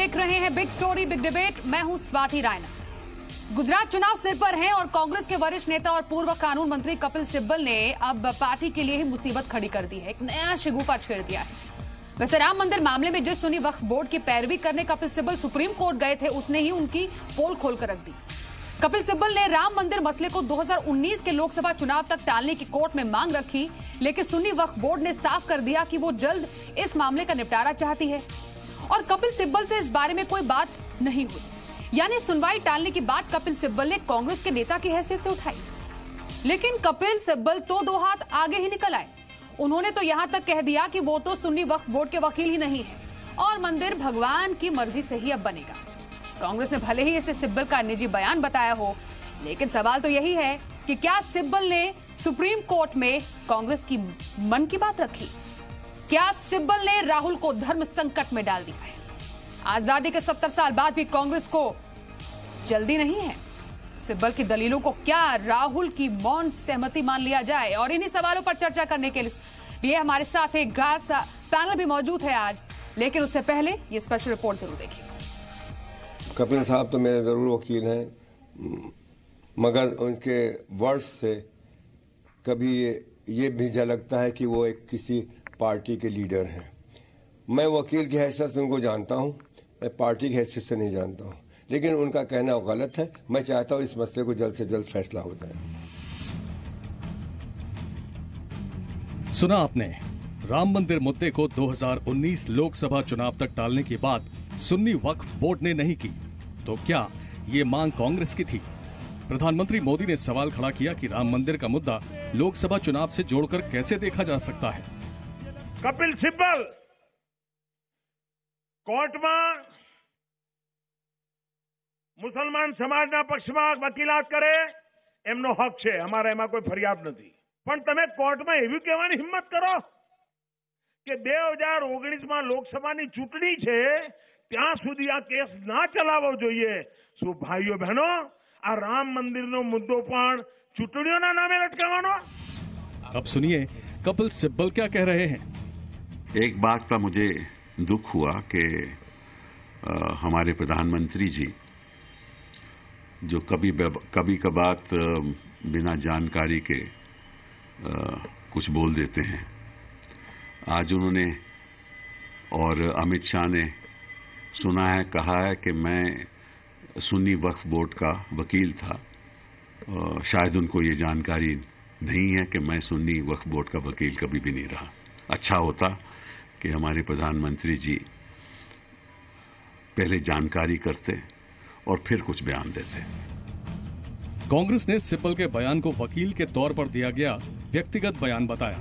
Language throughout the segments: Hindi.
देख रहे हैं बिग स्टोरी बिग डिबेट मैं हूँ स्वाति रायना। गुजरात चुनाव सिर पर है और कांग्रेस के वरिष्ठ नेता और पूर्व कानून मंत्री कपिल सिब्बल ने अब पार्टी के लिए ही मुसीबत खड़ी कर दी है। एक नया शिगुफा छेड़ दिया है। वैसे राम मंदिर मामले में जिस सुन्नी वक्फ बोर्ड की पैरवी करने कपिल सिब्बल सुप्रीम कोर्ट गए थे, उसने ही उनकी पोल खोलकर रख दी। कपिल सिब्बल ने राम मंदिर मसले को 2019 के लोकसभा चुनाव तक टालने की कोर्ट में मांग रखी, लेकिन सुन्नी वक्फ बोर्ड ने साफ़ कर दिया कि वो जल्द इस मामले का निपटारा चाहती है। और कपिल सिब्बल से इस बारे में कोई बात नहीं हुई। यानी सुनवाई टालने की बात कपिल सिब्बल ने कांग्रेस के नेता की हैसियत से उठाई। लेकिन कपिल सिब्बल तो दो हाथ आगे ही निकल आए। उन्होंने तो यहाँ तक कह दिया कि वो तो सुन्नी वक्फ बोर्ड के वकील ही नहीं है और मंदिर भगवान की मर्ज़ी से ही अब बनेगा। कांग्रेस ने भले ही इसे सिब्बल का निजी बयान बताया हो, लेकिन सवाल तो यही है कि क्या सिब्बल ने सुप्रीम कोर्ट में कांग्रेस की मन की बात रखी? क्या सिब्बल ने राहुल को धर्म संकट में डाल दिया है? आज़ादी के सत्तर साल बाद भी कांग्रेस को जल्दी नहीं है। सिब्बल की दलीलों को क्या राहुल की मौन सहमति मान लिया जाए? और इन्हीं सवालों पर चर्चा करने के लिए हमारे साथ एक खास पैनल भी मौजूद है आज। लेकिन उससे पहले ये स्पेशल रिपोर्ट ज़रूर देखिए। कपिल साहब तो मेरे ज़रूर वकील हैं। मगर उनके वर्ड्स से कभी ये ये भी झलकता है कि वो एक किसी पार्टी के लीडर हैं। मैं वकील की हैसियत से उनको जानता हूँ, मैं पार्टी की हैसियत से नहीं जानता हूँ। लेकिन उनका कहना गलत है, मैं चाहता हूँ इस मसले को जल्द से जल्द फैसला हो जाए। सुना आपने, राम मंदिर मुद्दे को 2019 लोकसभा चुनाव तक टालने की बात सुन्नी वक्फ बोर्ड ने नहीं की। तो क्या ये मांग कांग्रेस की थी? प्रधानमंत्री मोदी ने सवाल खड़ा किया कि राम मंदिर का मुद्दा लोकसभा चुनाव से जोड़कर कैसे देखा जा सकता है? કપિલ સિબ્બલ કોર્ટમાં મુસલમાન સમાજના પક્ષમાં વકીલાત કરે એમનો હક છે અમારા એમાં કોઈ ફરિયાદ નથી પણ તમે કોર્ટમાં એવું કહેવાની હિંમત કરો કે બે હજાર ઓગણીસમાં લોકસભાની ચૂંટણી છે ત્યાં સુધી આ કેસ ના ચલાવવો જોઈએ શું ભાઈઓ બહેનો આ રામ મંદિરનો મુદ્દો પણ ચૂંટણીઓના નામે લટકાવવાનો अब सुनिए कपिल सिब्बल क्या कह रहे हैं एक बात का मुझे दुख हुआ कि हमारे प्रधानमंत्री जी जो कभी कभी कभार बिना जानकारी के अ, कुछ बोल देते हैं। आज उन्होंने और अमित शाह ने सुना है कहा है कि मैं सुन्नी वक्फ बोर्ड का वकील था अ, शायद उनको ये जानकारी नहीं है कि मैं सुन्नी वक्फ बोर्ड का वकील कभी भी नहीं रहा। अच्छा होता कि हमारे प्रधानमंत्री जी पहले जानकारी करते और फिर कुछ बयान देते। कांग्रेस ने सिब्बल के बयान को वकील के तौर पर दिया गया व्यक्तिगत बयान बताया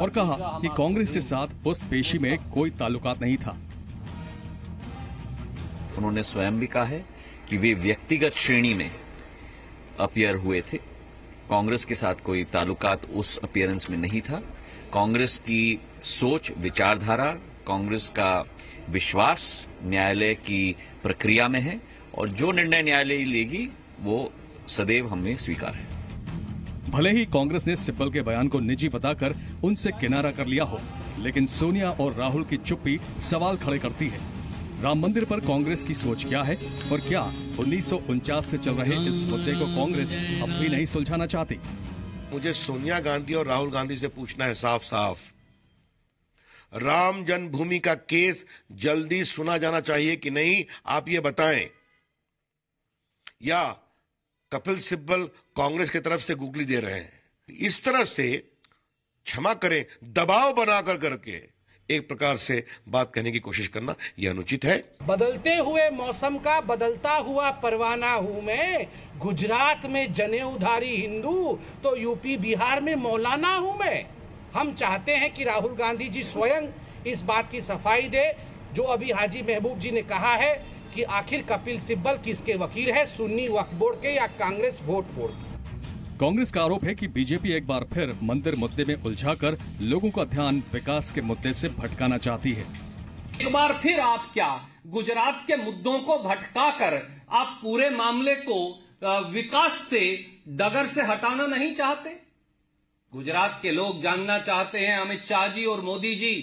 और कहा कि कांग्रेस के साथ उस पेशी में कोई ताल्लुकात नहीं था। उन्होंने स्वयं भी कहा है कि वे व्यक्तिगत श्रेणी में अपियर हुए थे। कांग्रेस के साथ कोई ताल्लुकात उस अपियरेंस में नहीं था। कांग्रेस की सोच, विचारधारा, कांग्रेस का विश्वास न्यायालय की प्रक्रिया में है और जो निर्णय न्यायालय लेगी, वो सदैव हमें स्वीकार है। भले ही कांग्रेस ने सिब्बल के बयान को निजी बताकर उनसे किनारा कर लिया हो, लेकिन सोनिया और राहुल की चुप्पी सवाल खड़े करती है। राम मंदिर पर कांग्रेस की सोच क्या है और क्या उन्नीस सौ उनचास से चल रहे इस मुद्दे को कांग्रेस अब भी नहीं सुलझाना चाहती? मुझे सोनिया गांधी और राहुल गांधी से पूछना है साफ़ साफ़। राम जन्मभूमि का केस जल्दी सुना जाना चाहिए कि नहीं, आप ये बताएँ? या कपिल सिब्बल कांग्रेस की तरफ़ से गुगली दे रहे हैं? इस तरह से क्षमा करें, दबाव बनाकर करके। एक प्रकार से बात कहने की कोशिश करना यह अनुचित है। बदलते हुए मौसम का बदलता हुआ परवाना हूँ मैं। गुजरात में जने उधारी हिंदू तो यूपी, बिहार में मौलाना हूँ मैं। हम चाहते हैं कि राहुल गांधी जी स्वयं इस बात की सफ़ाई दे, जो अभी हाजी महबूब जी ने कहा है कि आखिर कपिल सिब्बल किसके वकील है, सुन्नी वक्फ बोर्ड के या कांग्रेस वोट बोर्ड के? कांग्रेस का आरोप है कि बीजेपी एक बार फिर मंदिर मुद्दे में उलझाकर लोगों का ध्यान विकास के मुद्दे से भटकाना चाहती है। एक बार फिर आप क्या गुजरात के मुद्दों को भटका कर आप पूरे मामले को विकास से, डगर से हटाना नहीं चाहते? गुजरात के लोग जानना चाहते हैं अमित शाह जी और मोदी जी,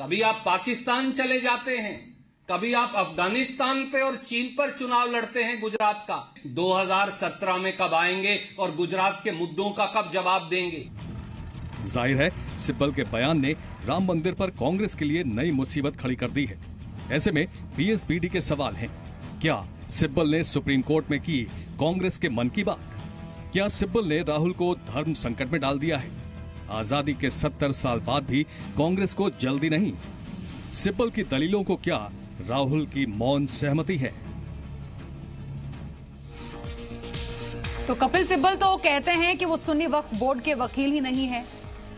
कभी आप पाकिस्तान चले जाते हैं। कभी आप अफ़गानिस्तान पे और चीन पर चुनाव लड़ते हैं गुजरात का? 2017 में कब आएँगे और गुजरात के मुद्दों का कब जवाब देंगे? ज़ाहिर है, सिब्बल के बयान ने राम मंदिर पर कांग्रेस के लिए नई मुसीबत खड़ी कर दी है। ऐसे में पीएसबीडी के सवाल हैं। क्या सिब्बल ने सुप्रीम कोर्ट में की कांग्रेस के मन की बात? क्या सिब्बल ने राहुल को धर्म संकट में डाल दिया है? आज़ादी के सत्तर साल बाद भी कांग्रेस को जल्दी नहीं। सिब्बल की दलीलों को क्या राहुल की मौन सहमति है। तो कपिल सिब्बल तो कहते हैं कि वो सुन्नी वक्फ बोर्ड के वकील ही नहीं है।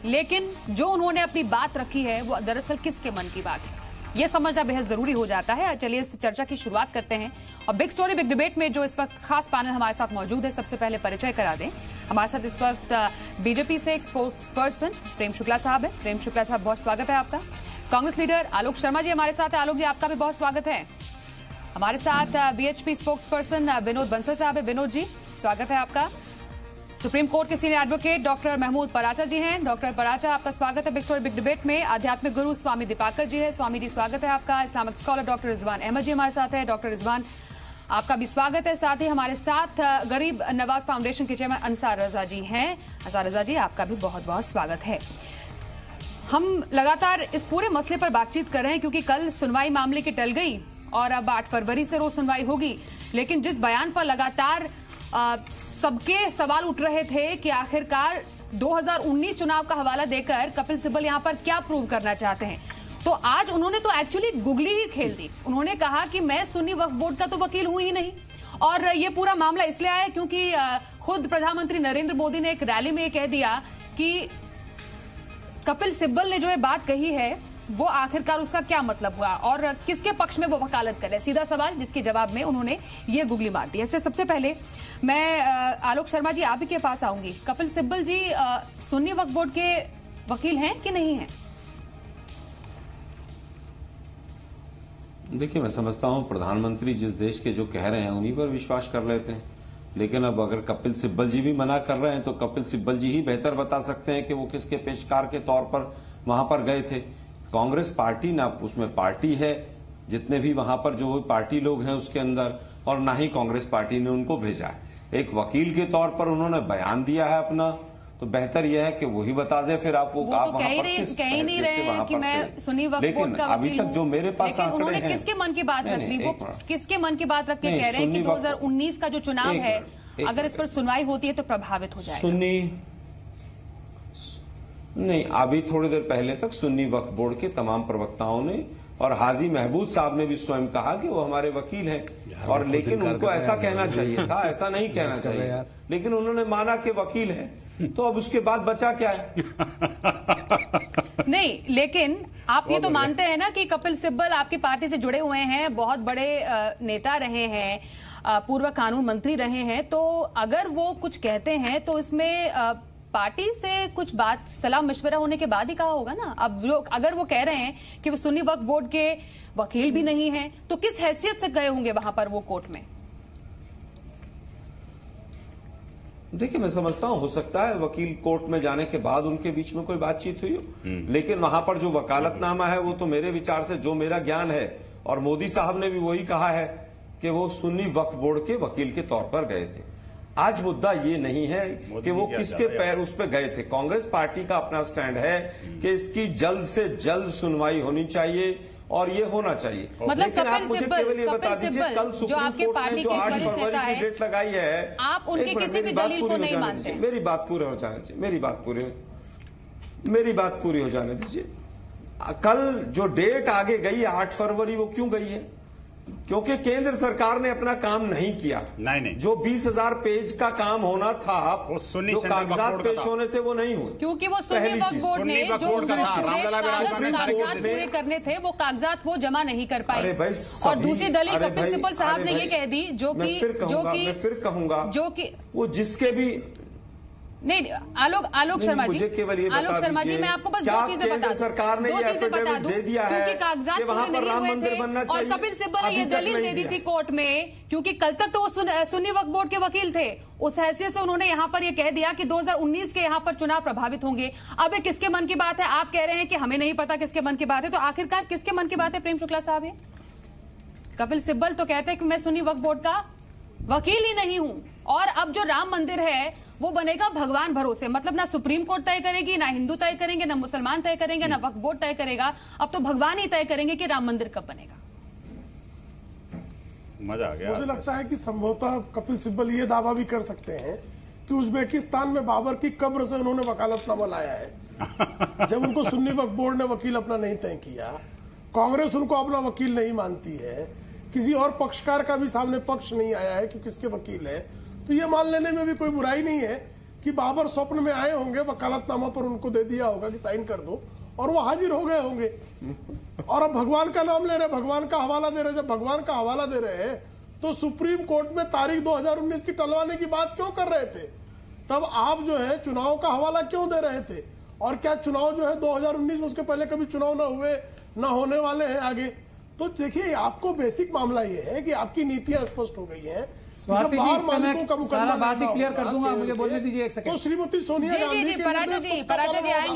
लेकिन जो उन्होंने अपनी बात रखी है, वो दरअसल किसके मन की बात है? ये समझना बेहद ज़रूरी हो जाता है। चलिए इस चर्चा की शुरुआत करते हैं। और बिग स्टोरी बिग डिबेट में जो इस वक्त खास पैनल हमारे साथ मौजूद है, सबसे पहले परिचय करा दें। हमारे साथ इस वक्त बीजेपी से एक स्पोर्ट्स पर्सन प्रेम शुक्ला साहब है। प्रेम शुक्ला साहब, बहुत स्वागत है आपका। कांग्रेस लीडर आलोक शर्मा जी हमारे साथ है। आलोक जी, आपका भी बहुत स्वागत है। हमारे साथ BHP spokesperson Vinod Bansal साहब है। विनोद जी, स्वागत है आपका। सुप्रीम कोर्ट के senior advocate doctor Mahmood Paracha ji हैं। डॉक्टर पराचा, आपका स्वागत है बिग स्टोरी बिग डिबेट में। आध्यात्मिक गुरु स्वामी दीपाकर जी है। स्वामी जी, स्वागत है आपका। Islamic scholar doctor Rizwan Ahmad ji हमारे साथ है। डॉक्टर रिजवान, आपका भी स्वागत है। साथ ही हमारे साथ गरीब नवाज़ फाउंडेशन के चेयरमैन अंसार रजा जी हैं। अंसार रजा जी, आपका भी बहुत बहुत स्वागत है। हम लगातार इस पूरे मसले पर बातचीत कर रहे हैं क्योंकि कल सुनवाई मामले की टल गई और अब आठ फरवरी से रोज सुनवाई होगी। लेकिन जिस बयान पर लगातार सबके सवाल उठ रहे थे कि आखिरकार 2019 चुनाव का हवाला देकर कपिल सिब्बल यहाँ पर क्या प्रूव करना चाहते हैं? तो आज उन्होंने तो एक्चुअली गुगली ही खेल दी। उन्होंने कहा कि मैं सुन्नी वक्फ बोर्ड का तो वकील हूँ ही नहीं। और ये पूरा मामला इसलिए आया क्योंकि खुद प्रधानमंत्री नरेंद्र मोदी ने एक रैली में कह दिया कि कपिल सिब्बल ने जो ये बात कही है, वो आखिरकार उसका क्या मतलब हुआ और किसके पक्ष में वो वकालत करे सीधा सवाल, जिसके जवाब में उन्होंने ये गुगली मार दी। इससे सबसे पहले मैं आलोक शर्मा जी, आप ही के पास आऊँगी। कपिल सिब्बल जी सुन्नी वक्फ बोर्ड के वकील हैं कि नहीं हैं? देखिए, मैं समझता हूँ प्रधानमंत्री जिस देश के जो कह रहे हैं, उन्हीं पर विश्वास कर लेते हैं। लेकिन अब अगर कपिल सिब्बल जी भी मना कर रहे हैं तो कपिल सिब्बल जी ही बेहतर बता सकते हैं कि वो किसके पेशकार के तौर पर वहाँ पर गए थे। कांग्रेस पार्टी ना, उसमें पार्टी है, जितने भी वहाँ पर जो पार्टी लोग हैं उसके अंदर, और ना ही कांग्रेस पार्टी ने उनको भेजा है। एक वकील के तौर पर उन्होंने बयान दिया है अपना तो बेहतर यह है कि वही बता दे फिर आप वो, वो आप तो वहाँ पर किस कह नहीं रहे हैं कि मैं सुनी वक्त लेकिन का अभी तक जो मेरे पास आंकड़े हैं किसके मन की बात रख वो किसके मन की बात रख के कह रहे हैं कि 2019 का जो चुनाव है अगर इस पर सुनवाई होती है तो प्रभावित हो जाएगा। सुन्नी नहीं अभी थोड़ी देर पहले तक सुन्नी वक्फ बोर्ड के तमाम प्रवक्ताओं ने और हाजी महबूब साहब ने भी स्वयं कहा कि वो हमारे वकील हैं। और लेकिन उनको ऐसा कहना चाहिए था ऐसा नहीं कहना चाहिए। लेकिन उन्होंने माना कि वकील है। तो अब उसके बाद बचा क्या है? नहीं लेकिन आप ये तो मानते हैं ना कि कपिल सिब्बल आपकी पार्टी से जुड़े हुए हैं बहुत बड़े नेता रहे हैं पूर्व कानून मंत्री रहे हैं तो अगर वो कुछ कहते हैं तो इसमें पार्टी से कुछ बात सलाह मशवरा होने के बाद ही कहा होगा ना? अब जो अगर वो कह रहे हैं कि वो सुन्नी वक्फ बोर्ड के वकील भी नहीं है तो किस हैसियत से गए होंगे वहाँ पर वो कोर्ट में? देखिए मैं समझता हूँ हो सकता है वकील कोर्ट में जाने के बाद उनके बीच में कोई बातचीत हुई हो। हम्म। लेकिन वहाँ पर जो वकालतनामा है वो तो मेरे विचार से जो मेरा ज्ञान है और मोदी साहब ने भी वही कहा है कि वो सुन्नी वक्फ बोर्ड के वकील के तौर पर गए थे। आज मुद्दा ये नहीं है कि वो किसके पैर उस पर गए थे। कांग्रेस पार्टी का अपना स्टैंड है कि इसकी जल्द से जल्द सुनवाई होनी चाहिए। और ये होना चाहिए। मतलब लेकिन आप मुझे केवल ये बता दीजिए कल सुप्रीम कोर्ट ने जो आठ फरवरी की डेट लगाई है आप उनके किसी भी दलील को नहीं मानते। मेरी बात पूरी हो जाने चाहिए मेरी बात पूरी मेरी बात पूरी हो जाने दीजिए। कल जो डेट आगे गई है आठ फरवरी वो क्यों गई है? क्योंकि केंद्र सरकार ने अपना काम नहीं किया। नहीं नहीं। जो बीस हज़ार पेज का काम होना था वो जो कागजात पेश होने थे वो नहीं हुए। क्योंकि वो सुन्नी वक्फ बोर्ड ने जो पूरे करने थे वो कागजात वो जमा नहीं कर पाए। और दूसरी दलील कपिल सिब्बल साहब ने ये कह दी जो कि जो कि फिर कहूँगा जो कि वो जिसके भी नहीं आलोक आलोक शर्मा जी। केवल ये आलोक शर्मा जी मैं आपको बस दो चीज़ें बता सरकार ने दे दिया है क्योंकि कागजात पर मंदिर बनना चाहिए। और कपिल सिब्बल ने ये दलील दे दी थी कोर्ट में क्योंकि कल तक तो वो सुन्नी वक्फ बोर्ड के वकील थे। उस हैसियत से उन्होंने यहाँ पर ये कह दिया कि 2019 के यहाँ पर चुनाव प्रभावित होंगे। अब ये किसके मन की बात है? आप कह रहे हैं कि हमें नहीं पता किसके मन की बात है। तो आखिरकार किसके मन की बात है प्रेम शुक्ला साहब ये? कपिल सिब्बल तो कहते हैं कि मैं सुन्नी वक्फ बोर्ड का वकील ही नहीं हूँ। और अब जो राम मंदिर है वो बनेगा भगवान भरोसे। मतलब ना सुप्रीम कोर्ट तय करेगी ना हिंदू तय करेंगे ना मुसलमान तय करेंगे ना वक्फ बोर्ड तय करेगा। अब तो भगवान ही तय करेंगे कि राम मंदिर कब बनेगा। मज़ा आ गया। मुझे लगता है कि संभवतः कपिल सिब्बल ये दावा भी कर सकते हैं कि उज्बेकिस्तान में बाबर की कब्र से उन्होंने वकालतनामा लाया है। जब उनको सुन्नी वक्फ बोर्ड ने वकील अपना नहीं तय किया कांग्रेस उनको अपना वकील नहीं मानती है किसी और पक्षकार का भी सामने पक्ष नहीं आया है कि किसके वकील है। तो ये मान लेने में भी कोई बुराई नहीं है कि बाबर स्वप्न में आए होंगे, वकालतनामा पर उनको दे दिया होगा कि साइन कर दो, और वो हाजिर हो गए होंगे। और अब भगवान का नाम ले रहे भगवान का हवाला दे रहे जब भगवान का हवाला दे रहे हैं तो सुप्रीम कोर्ट में तारीख 2019 की टलवाने की बात क्यों कर रहे थे? तब आप जो है, चुनाव का हवाला क्यों दे रहे थे? और क्या चुनाव जो है 2019 में उसके पहले कभी चुनाव ना हुए, ना होने वाले हैं आगे? तो देखिए आपको बेसिक मामला ये है कि आपकी नीतियाँ स्पष्ट हो गई है स्वाति जी, बाहर इस पे मैं मालिकों का मुकदमा सारा बात ही क्लियर कर दूँगा, मुझे बोलने दीजिए एक सेकंड। तो श्रीमती सोनिया गांधी तो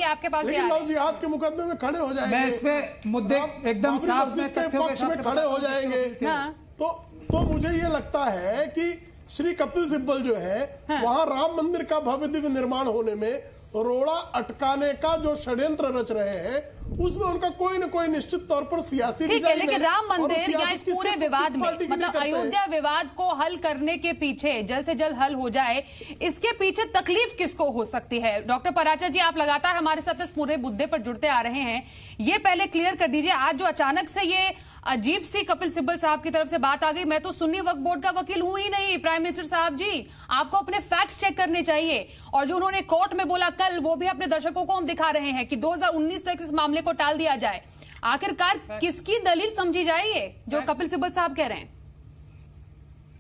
आपके पास लेकिन लव जिहाद के मुकदमे में खड़े हो जाएँगे मैं इस पे मुद्दे एकदम के पक्ष में खड़े हो जाएँगे। हाँ। तो तो मुझे ये लगता है कि श्री कपिल सिब्बल जो है हाँ। वहाँ राम मंदिर का भव्य दिव्य निर्माण होने में रोड़ा अटकाने का जो षड्यंत्र रच रहे हैं उसमें उनका कोई न कोई निश्चित तौर पर सियासी ठीक है लेकिन राम मंदिर या इस पूरे विवाद में मतलब अयोध्या विवाद को हल करने के पीछे जल्द से जल्द हल हो जाए इसके पीछे तकलीफ़ किसको हो सकती है? डॉक्टर पराचा जी आप लगातार हमारे साथ इस पूरे मुद्दे पर जुड़ते आ रहे हैं। ये पहले क्लियर कर दीजिए आज जो अचानक से ये अजीब सी कपिल सिब्बल साहब की तरफ़ से बात आ गई। मैं तो सुन्नी वक्फ बोर्ड का वकील हूँ ही नहीं प्राइम मिनिस्टर साहब जी। आपको अपने फैक्ट्स चेक करने चाहिए। और जो उन्होंने कोर्ट में बोला कल वो भी अपने दर्शकों को हम दिखा रहे हैं कि 2019 तक इस मामले को टाल दिया जाए। आखिरकार किसकी दलील समझी जाए जो कपिल सिब्बल साहब कह रहे हैं?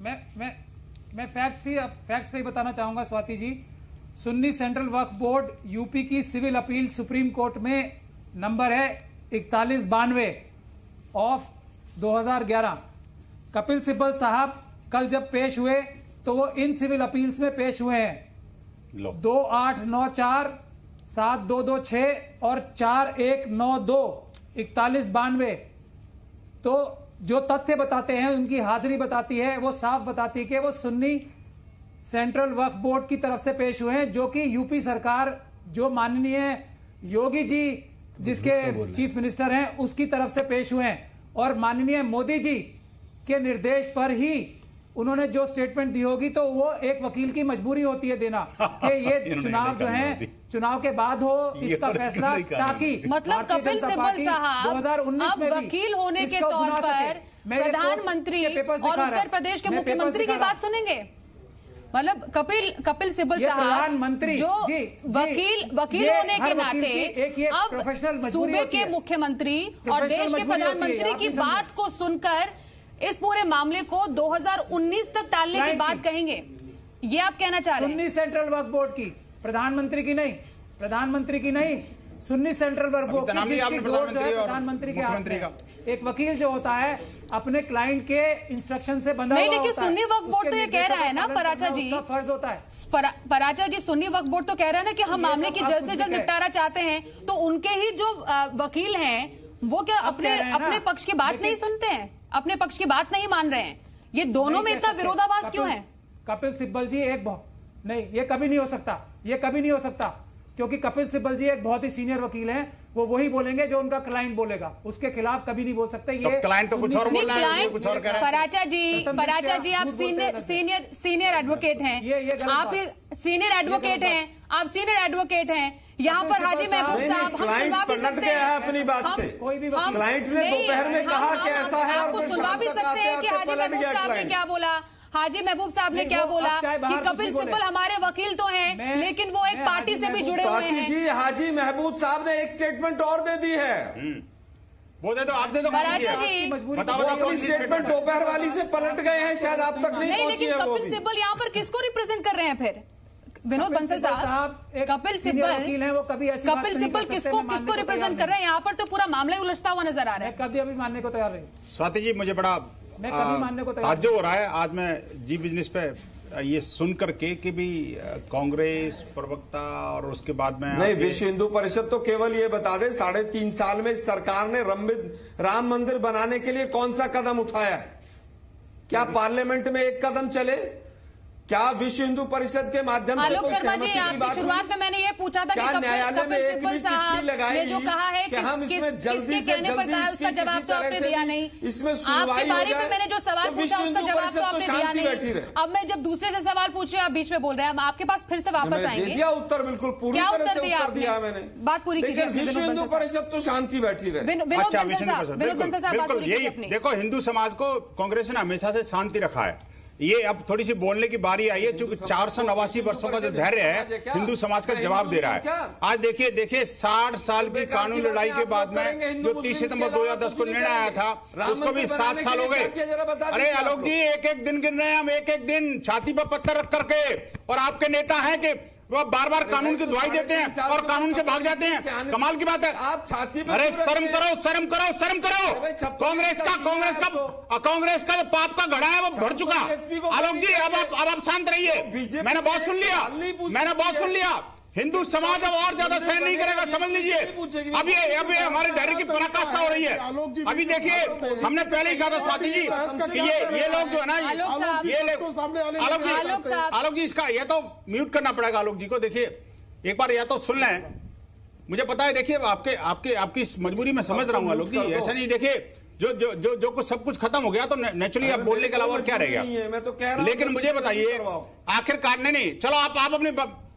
मैं मैं मैं फैक्ट्स ही फैक्ट्स पे ही बताना चाहूँगा Swati ji. Sunni central Waqf board UP की सिविल अपील सुप्रीम कोर्ट में नंबर है इकतालीस बानवे ऑफ़ 2011 कपिल सिब्बल साहब कल जब पेश हुए तो वो इन सिविल अपील्स में पेश हुए हैं। दो आठ नौ चार सात दो दो छ और चार एक नौ दो इकतालीस बानवे। तो जो तथ्य बताते हैं उनकी हाजिरी बताती है वो साफ़ बताती है कि वो सुन्नी सेंट्रल वक्फ बोर्ड की तरफ़ से पेश हुए हैं जो कि यूपी सरकार जो माननीय योगी जी जिसके चीफ मिनिस्टर हैं उसकी तरफ़ से पेश हुए हैं। और माननीय मोदी जी के निर्देश पर ही उन्होंने जो स्टेटमेंट दी होगी तो वो एक वकील की मजबूरी होती है देना कि ये चुनाव जो है चुनाव के बाद हो इसका फैसला ताकि मतलब कपिल सिब्बल साहब 2019 अब में वकील होने के तौर पर प्रधानमंत्री और उत्तर प्रदेश के मुख्यमंत्री की बात सुनेंगे। मतलब कपिल कपिल सिब्बल साहब प्रधानमंत्री, जो जी, जी, वकील वकील होने के नाते एक ये अब सूबे के मुख्यमंत्री और देश के प्रधानमंत्री की बात को सुनकर इस पूरे मामले को 2019 तक टालने की बात कहेंगे। ये आप कहना चाह रहे हैं? सुन्नी सेंट्रल वक्फ बोर्ड की प्रधानमंत्री की नहीं प्रधानमंत्री की नहीं सुन्नी सेंट्रल वक्फ बोर्ड नाम की लिया जिसकी आपने डोर जो है प्रधानमंत्री के एक वकील जो होता है अपने क्लाइंट के इंस्ट्रक्शन से बंधा नहीं, लेकिन सुन्नी वक्फ बोर्ड तो ये कह रहा है ना, पराचा जी। फ़र्ज़ होता है। पराचा जी सुन्नी वक्फ बोर्ड तो कह रहा है ना कि हम मामले की जल्द से जल्द निपटारा चाहते हैं तो उनके ही जो वकील हैं वो क्या अपने अपने पक्ष की बात नहीं सुनते हैं? अपने पक्ष की बात नहीं मान रहे हैं? ये दोनों में इतना। विरोधाभास क्यों है? कपिल सिब्बल जी एक बहुत नहीं ये कभी नहीं हो सकता। ये कभी नहीं हो सकता। क्योंकि कपिल सिब्बल जी एक बहुत ही सीनियर वकील हैं वो वही बोलेंगे जो उनका क्लाइंट बोलेगा। उसके खिलाफ कभी नहीं बोल सकते ये तो client तो कुछ और बोल रहा है, कुछ और कह रहा है। पराचा जी पराचा जी आप सीनियर सीनियर सीनियर एडवोकेट हैं। ये- ये आप सीनियर एडवोकेट हैं आप सीनियर एडवोकेट हैं। यहाँ पर हाजी महबूब साहब नहीं, हम सुनवा भी पलट सकते गया है। अपनी बात से। कोई भी क्लाइंट ने दोपहर में कहा कि ऐसा है आपको सुनवा भी सकते हैं कि हाजी महबूब साहब ने क्या बोला। हाजी महबूब साहब ने क्या बोला? कि कपिल सिब्बल हमारे वकील तो हैं लेकिन वो एक पार्टी से भी जुड़े हुए हैं। जी हाजी महबूब साहब ने एक स्टेटमेंट और दे दी है। वो दे दो आप दे दो? जी। बताओ बताओ सी स्टेटमेंट दोपहर वाली से पलट गए हैं शायद आप तक नहीं नहीं लेकिन कपिल सिब्बल यहाँ पर किसको रिप्रेजेंट कर रहे हैं फिर? विनोद बंसल साहब कपिल सिब्बल वकील हैं, वो कभी ऐसी कपिल नहीं सिब्बल कर किसको किसको रिप्रेजेंट कर रहे हैं? यहाँ पर तो पूरा मामला ही उलझता हुआ नज़र आ रहा है। कभी अभी मानने को तैयार नहीं। स्वाति जी मुझे बड़ा मैं कभी मानने को तैयार हो रहा है आज मैं जी बिज़नेस पे ये सुन करके कि भी कांग्रेस प्रवक्ता और उसके बाद में नहीं विश्व हिंदू परिषद तो केवल ये बता दे साढ़े तीन साल में सरकार ने रमित राम मंदिर बनाने के लिए कौन सा कदम उठाया है? क्या पार्लियामेंट में एक कदम चले? क्या विश्व हिंदू परिषद के माध्यम से आलोक कोई शर्मा जी आपसे शुरुआत में मैंने ये पूछा था कि क्या न्यायालय में एक भी चिट्ठी लगाई ने जो कहा है कि हम इसमें जल्दी से जल्दी है इसकी उसका जवाब तो आपने दिया नहीं। इसमें आपके सुनवाई हो बारे में मैंने जो सवाल तो पूछा विश्व उसका हिंदू जवाब परिषद तो तो आपने दिया शांति बैठी नहीं रहे। अब मैं जब दूसरे से सवाल पूछ रही हूँ आप बीच में बोल रहे हैं हम आपके पास फिर से वापस मैंने आएँगे। दिया उत्तर बिल्कुल पूरी क्या तरह उत्तर से दिया उत्तर दिया मैंने। बात पूरी कीजिए अपनी, विश्व हिंदू परिषद तो शांति बैठी रहे। विनोद अच्छा, बंसल साहब विनोद बंसल साहब देखो हिंदू समाज को कांग्रेस ने हमेशा से शांति रखा है। ये अब थोड़ी सी बोलने की बारी आई है चूँकि चार सौ नवासी वर्षो का जो धैर्य है हिंदू समाज का जवाब दे रहा है। आज देखिए देखिए साठ साल की कानून लड़ाई के बाद में जो तीस सितंबर दो हज़ार दस को निर्णय आया था उसको भी सात साल हो गए। अरे आलोक जी एक एक दिन गिन रहे हैं हम एक एक दिन छाती पर पत्थर रख करके और आपके नेता हैं कि वो बार बार कानून की दुआई देते हैं और कानून से भाग जाते हैं। कमाल की बात है। आप छाती अरे शर्म करो शर्म करो शर्म करो। कांग्रेस का कांग्रेस का कांग्रेस का जो पाप का घड़ा है वो भर चुका। BSP आलोक जी अब आप अब आप शांत रहिए। मैंने बहुत सुन लिया। मैंने बहुत सुन लिया। हिंदू समाज अब और ज़्यादा सहन नहीं करेगा समझ लीजिए। पूछेगी। अब ये अब ये हमारे धैर्य की पराकाष्ठा हो रही है। अभी देखिए हमने पहले ही कहा था स्वाति जी कि ये ये लोग जो है ना ये तो लोग सामने आने आलोक जी आलोक जी इसका ये तो म्यूट करना पड़ेगा आलोक जी को देखिए। एक बार या तो सुन लें। मुझे पता है देखिए आपके आपके आपकी मजबूरी में समझ रहा हूँ आलोक जी ऐसा नहीं देखिए जो जो जो जो कुछ सब कुछ खत्म हो गया तो नेचुरली आप बोलने के अलावा और क्या रह नहीं मैं तो कह रहा लेकिन मुझे बताइए। आखिरकार नहीं नहीं चलो आप आप अपनी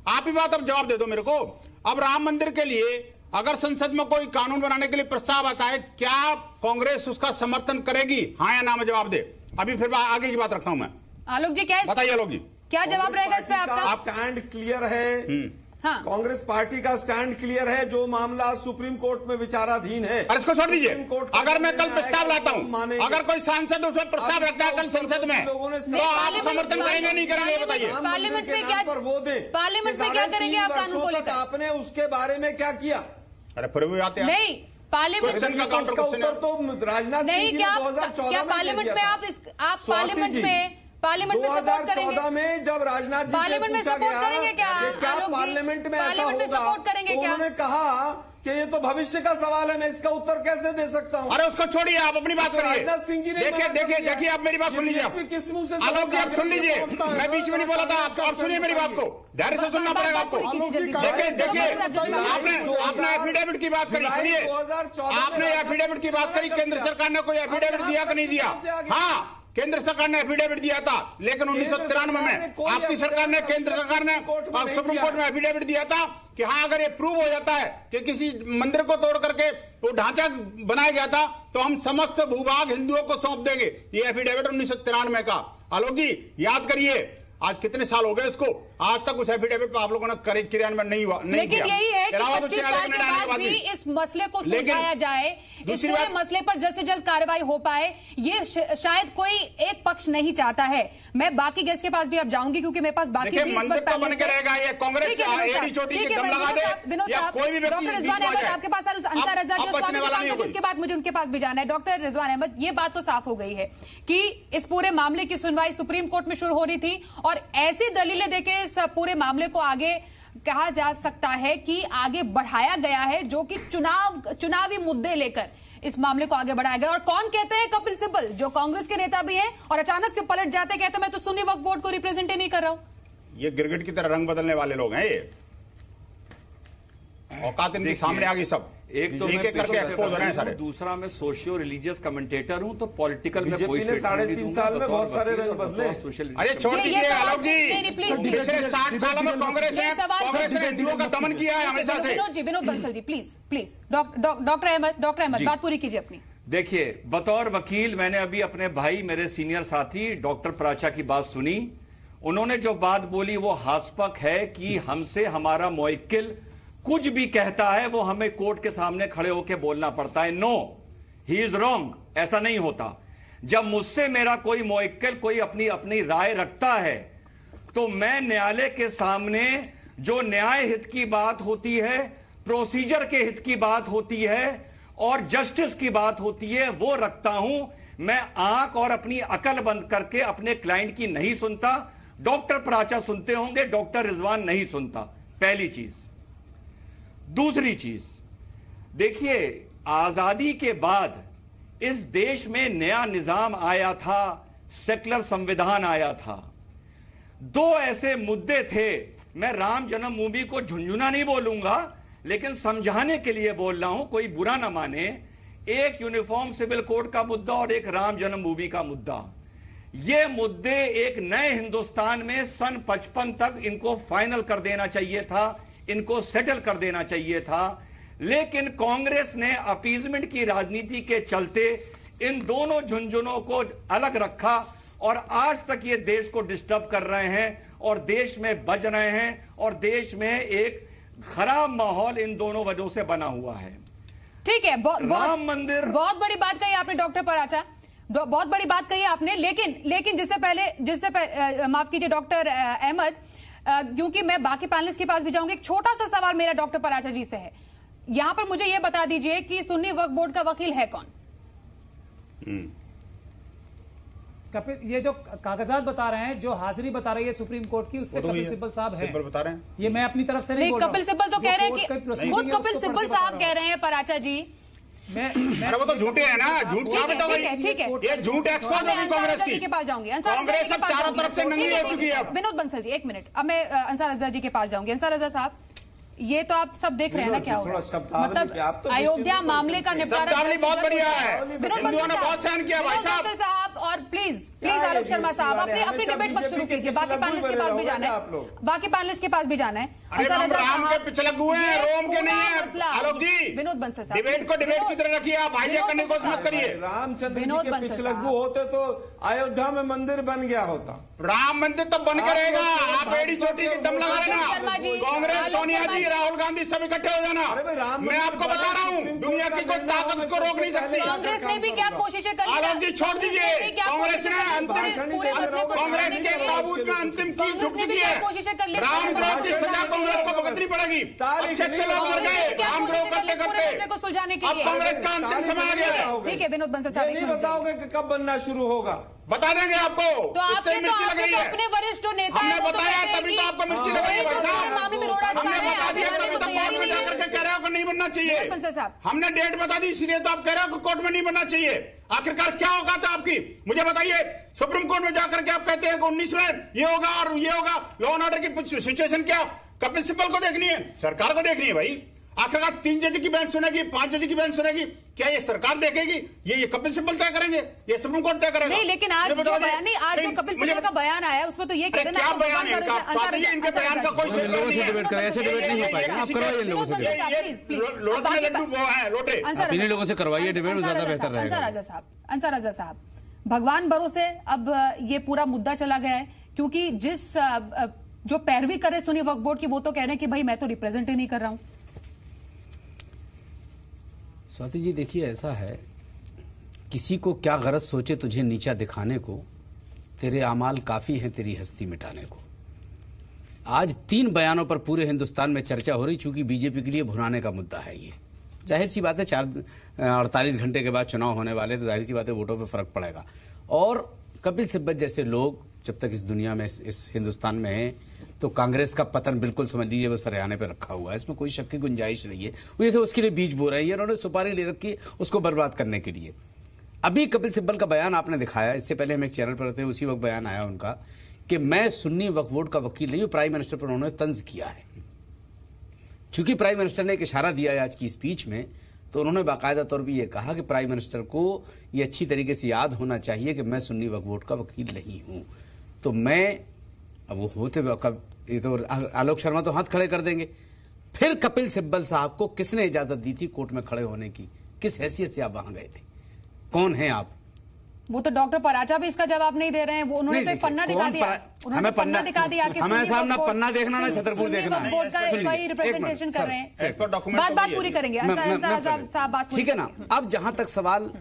आप ही बात अब जवाब दे दो मेरे को। अब राम मंदिर के लिए अगर संसद में कोई कानून बनाने के लिए प्रस्ताव आता है क्या कांग्रेस उसका समर्थन करेगी? हाँ या ना में जवाब दे। अभी फिर आगे की बात रखता हूँ मैं। आलोक जी क्या बताइए आलोक जी। क्या जवाब रहेगा इस पे आपका? स्टैंड क्लियर है। हाँ। कांग्रेस पार्टी का स्टैंड क्लियर है जो मामला सुप्रीम कोर्ट में विचाराधीन है। और इसको छोड़ दीजिए। अगर मैं कल प्रस्ताव लाता हूँ अगर कोई सांसद उसमें प्रस्ताव रखता है कल संसद में लोगों ने तो आप समर्थन करेंगे नहीं करेंगे बताइए। पार्लियामेंट- में क्या पर वो दे पार्लियामेंट में क्या करेंगे आप कानून वर्षों को लेकर? आपने उसके बारे में क्या किया? अरे फिर भी आते नहीं पार्लियामेंट का उत्तर तो राजनाथ सिंह नहीं जी क्या ने आप 2014 क्या पार्लियामेंट में आप इस आप पार्लियामेंट में पार्लियामेंट में सपोर्ट 2014 करेंगे। में जब राजनाथ जी पार्लियामेंट में सपोर्ट करेंगे क्या? क्या पार्लियामेंट में ऐसा पार्लियामेंट में होगा सपोर्ट करेंगे तो क्या? उन्होंने कहा कि ये तो भविष्य का सवाल है मैं इसका उत्तर कैसे दे सकता हूँ? अरे उसको छोड़िए आप अपनी बात तो करिए। राजनाथ सिंह जी ने देखिए देखिए देखिए आप मेरी बात सुन लीजिए। आप किस मुँह से आलोक जी आप सुन लीजिए। मैं बीच में नहीं बोला था आपको आप सुनिए मेरी बात को। धैर्य से सुनना पड़ेगा आपको। देखिए देखिए आपने आपने एफिडेविट की बात करी सुनिए। 2014 आपने एफिडेविट की बात करी केंद्र सरकार ने कोई एफिडेविट दिया कि नहीं दिया? हाँ। केंद्र सरकार ने एफिडेविट दिया था लेकिन उन्नीस सौ तिरानवे में आपकी सरकार ने केंद्र सरकार ने सुप्रीम कोर्ट में नहीं सुप्रीम दिया। कोर्ट में एफिडेविट दिया था कि हाँ अगर ये प्रूव हो जाता है कि किसी मंदिर को तोड़ करके वो तो ढांचा बनाया गया था तो हम समस्त भूभाग हिंदुओं को सौंप देंगे ये एफिडेविट उन्नीस सौ तिरानवे का आलोक जी याद करिए आज कितने साल हो गए इसको आज तक उस एफिडेविट पर आप लोगों ने करे- क्रियान्वयन नहीं हुआ नहीं लेकिन किया। यही है कि इलाहाबाद उच्च पच्चीस न्यायालय साल के बाद भी इस मसले को सुलझाया जाए इस पूरे मसले पर जल्द से जल्द कार्रवाई हो पाए। ये शायद कोई एक पक्ष नहीं चाहता है। मैं बाकी गेस्ट के पास भी अब जाऊँगी क्योंकि मेरे पास बाकी तो बन के रहेगा, ये कांग्रेस ठीक विनोद साहब, डॉक्टर रिजवान अहमद आपके पास हो। बाद मुझे उनके पास भी जाना है। डॉक्टर रिजवान अहमद ये बात तो साफ़ हो गई है कि इस पूरे मामले की सुनवाई सुप्रीम कोर्ट में शुरू हो रही थी और ऐसी दलीलें देके इस पूरे मामले को आगे कहा जा सकता है कि आगे बढ़ाया गया है जो कि चुनाव चुनावी मुद्दे लेकर। इस मामले को आगे बढ़ाया गया। और कौन कहते हैं? कपिल सिब्बल जो कांग्रेस के नेता भी हैं और अचानक से पलट जाते कहते मैं तो सुन्नी वक्त बोर्ड को रिप्रेजेंट ही नहीं कर रहा हूँ। ये गिरगिट की तरह रंग बदलने वाले लोग हैं ये। औकात इनके सामने आ गई सब। एक तो मैं करके एक्सपोज हो रहे हैं सारे। दूसरा मैं सोशियो रिलीजियस कमेंटेटर हूँ तो पॉलिटिकल में कोई ने साढ़े तीन साल में बहुत सारे रंग बदले। social अरे छोड़ दीजिए आलोक जी पिछले साठ सालों में कांग्रेस ने कांग्रेस ने हिंदुओं का दमन किया है हमेशा से। Vinod ji Vinod Bansal ji please please doctor Ahmad doctor Ahmad बात पूरी कीजिए अपनी। देखिए बतौर वकील मैंने अभी अपने भाई मेरे सीनियर साथी डॉक्टर प्राचा की बात सुनी। उन्होंने जो बात बोली वो हास्पक है कि हमसे हमारा मोइक्किल कुछ भी कहता है, वो हमें कोर्ट के सामने खड़े होकर बोलना पड़ता है। नो ही इज़ रॉन्ग ऐसा नहीं होता। जब मुझसे मेरा कोई मोइक्किल, कोई अपनी अपनी राय रखता है तो मैं न्यायालय के सामने जो न्याय हित की बात होती है, प्रोसीजर के हित की बात होती है, और जस्टिस की बात होती है, वो रखता हूँ। मैं आँख और अपनी अकल बंद करके अपने क्लाइंट की नहीं सुनता। डॉक्टर प्राचा सुनते होंगे, डॉक्टर रिजवान नहीं सुनता। पहली चीज़। दूसरी चीज़, देखिए, आज़ादी के बाद इस देश में नया निज़ाम आया था सेकुलर संविधान आया था। दो ऐसे मुद्दे थे, मैं राम जन्मभूमि को झुंझुना नहीं बोलूँगा, लेकिन समझाने के लिए बोल रहा हूँ, कोई बुरा ना माने। एक यूनिफॉर्म सिविल कोड का मुद्दा और एक राम जन्मभूमि का मुद्दा। ये मुद्दे एक नए हिंदुस्तान में सन 55 तक इनको फाइनल कर देना चाहिए था। इनको सेटल कर देना चाहिए था। लेकिन कांग्रेस ने अपीजमेंट की राजनीति के चलते इन दोनों झुंझुनों को अलग रखा और आज तक ये देश को डिस्टर्ब कर रहे हैं और देश में बज रहे हैं और देश में एक खराब माहौल इन दोनों वजहों से बना हुआ है। ठीक है बहुत राम मंदिर। बहुत बड़ी बात कही आपने डॉक्टर पराचा। बहुत बड़ी बात कही आपने लेकिन लेकिन जिससे पहले जिससे माफ़ कीजिए डॉक्टर अहमद क्योंकि मैं बाकी पैनलिस्ट के पास भी जाऊँगी एक छोटा सा सवाल मेरा डॉक्टर पराचा जी से है। यहाँ पर मुझे यह बता दीजिए कि सुन्नी वक्फ बोर्ड का वकील है कौन? कपिल ये जो कागजात बता रहे हैं जो हाजिरी बता रही है सुप्रीम कोर्ट की उससे तो कपिल सिब्बल साहब हैं। बता रहे हैं। ये मैं अपनी तरफ़ से नहीं नहीं बोल रहा कपिल सिब्बल तो कह रहे हैं कि खुद कपिल सिब्बल साहब कह रहे हैं पराचा जी। अरे वो तो झूठे है ना झूठ है, साबित हो ठीक है, गई ये झूठ एक्सपोज मैं होगी कांग्रेस की। के पास जाऊँगी। कांग्रेस अब चारों तरफ़ से नंगी हो चुकी है विनोद बंसल जी एक मिनट। अब मैं अंसार अजहर जी के पास जाऊँगी। अंसार अजहर साहब? ये तो आप सब देख रहे हैं ना क्या हो रहा थोड़ा है मतलब आप तो अयोध्या मामले का निपटारा बहुत बढ़िया है। ने बहुत सहन किया भाई साहब। साहब और प्लीज़ प्लीज़ है आलोक शर्मा साहब वाले? अपनी अपनी डिबेट मत शुरू कीजिए बाकी पैनलिस्ट के पास भी जाना है आप लोग? बाकी पैनलिस्ट के पास भी जाना है राम के साहब, पिछलग्गू हैं रोम के नहीं है आलोक जी विनोद बंसल साहब डिबेट को डिबेट की तरह रखिए आप विनोद करने को मत करिए रामचंद्र जी के साहब। होते तो अयोध्या में मंदिर बन गया होता राम मंदिर तो बन के रहेगा तो आप एडी चोटी की दम लगा आलोक शर्मा कांग्रेस सोनिया जी। राहुल गांधी सब इकट्ठे हो जाना। अरे भाई, राम मैं आपको बता रहा हूँ दुनिया की कोई ताकत उसको रोक नहीं सकती कांग्रेस ने भी क्या कोशिशें करी आलोक जी छोड़ कांग्रेस दीजिए। कांग्रेस ने अंतिम को कांग्रेस के के ताबूत में अंतिम कील कांग्रेस ठुक भी है। कोशिशें कर ली राम पूरे की को सजा कांग्रेस को भुगतनी पड़ेगी। अच्छे अच्छे लोग मर गए। भी राम द्रोह कोशिशें करते को करते। सुलझाने के लिए? कांग्रेस का अंतिम समय आ गया ठीक है विनोद बंसल साहब नहीं बताओगे कब बनना शुरू होगा। बता देंगे आपको। तो आपने तो मिर्ची लग आपने रही तो है। अपने वरिष्ठ नेता हमने है तो बताया हैं तभी तो आपको मिर्ची लग रही है तो हमने बता दिया तभी तो कोर्ट में जाकर के कह रहे हो कि नहीं बनना चाहिए। हमने डेट बता दी इसलिए तो आप कह रहे हो कि कोर्ट में नहीं बनना चाहिए। आखिरकार क्या होगा था आपकी? मुझे बताइए सुप्रीम कोर्ट में जाकर के आप कहते हैं कि उन्नीस में ये होगा और ये होगा। लॉ एंड ऑर्डर की सिचुएशन क्या? कपिल सिब्बल को देखनी है सरकार को देखनी है भाई। आखिरकार तीन जज की बेंच सुनेगी पाँच जज की बेंच सुनेगी क्या ये सरकार देखेगी? ये ये कपिल सिब्बल तय करेंगे? ये सुप्रीम कोर्ट तय करेगा? नहीं लेकिन आज जो बयान नहीं आज जो कपिल सिब्बल का बयान आया उसमें तो ये कह रहे हैं क्या बयान है भगवान इनका इनके बयान का कोई लोगों से डिबेट करें, ऐसे डिबेट नहीं हो पाएगा। आप करवाइए लोगों से डिबेट। लड्डू वो है लोटे। आप इन्हीं लोगों से करवाइए डिबेट, ज़्यादा बेहतर रहेगा। अंसार अजहर साहब अंसार अजहर साहब। भगवान भरोसे अब ये पूरा मुद्दा चला गया है क्योंकि जिस जो पैरवी करे सुनी वक्फ बोर्ड की वो तो कह रहे हैं कि भाई मैं तो रिप्रेजेंट ही नहीं कर रहा हूँ। स्वाति जी देखिए ऐसा है किसी को क्या गरज सोचे तुझे नीचा दिखाने को? तेरे अमाल काफ़ी हैं तेरी हस्ती मिटाने को। आज तीन बयानों पर पूरे हिंदुस्तान में चर्चा हो रही चूँकि बीजेपी के लिए भुनाने का मुद्दा है ये। ज़ाहिर सी बात है चार अड़तालीस घंटे के बाद चुनाव होने वाले तो ज़ाहिर सी बात है वोटों पर फ़र्क पड़ेगा। और कपिल सिब्बत जैसे लोग जब तक इस दुनिया में इस, हिंदुस्तान में हैं तो कांग्रेस का पतन बिल्कुल समझ लीजिए, वो सरयाने पे रखा हुआ है। इसमें कोई शक की गुंजाइश नहीं है। वो जैसे उसके लिए बीज बो रहे हैं। उन्होंने सुपारी ले रखी है उसको बर्बाद करने के लिए। अभी कपिल सिब्बल का बयान आपने दिखाया। इससे पहले हम एक चैनल पर थे उसी वक्त बयान आया उनका कि मैं सुन्नी वक्फ बोर्ड का वकील नहीं हूँ, प्राइम मिनिस्टर पर उन्होंने तंज किया है। चूँकि प्राइम मिनिस्टर ने एक इशारा दिया है आज की स्पीच में तो उन्होंने बाकायदा तौर पर यह कहा कि प्राइम मिनिस्टर को यह अच्छी तरीके से याद होना चाहिए कि मैं सुन्नी वक्फ बोर्ड का वकील नहीं हूँ। तो मैं अब वो होते कब ये तो आलोक शर्मा तो हाथ खड़े कर देंगे। फिर कपिल सिब्बल साहब को किसने इजाज़त दी थी कोर्ट में खड़े होने की? किस हैसियत से आप वहाँ गए थे? कौन है आप? वो तो डॉक्टर पराचा भी इसका जवाब नहीं दे रहे हैं। वो उन्होंने तो एक पन्ना दिखा दिया। उन्होंने हमें पन्ना पन्ना- दिखा दिया कि हमें साहब ना पन्ना देखना ना छतरपुर देखना है। बोर्ड का कोई रिप्रेजेंटेशन कर रहे हैं। एक तो डॉक्यूमेंट बात तो बात पूरी करेंगे। मैं- अंसार मैं साहब बात ठीक है ना? अब जहाँ तक सवाल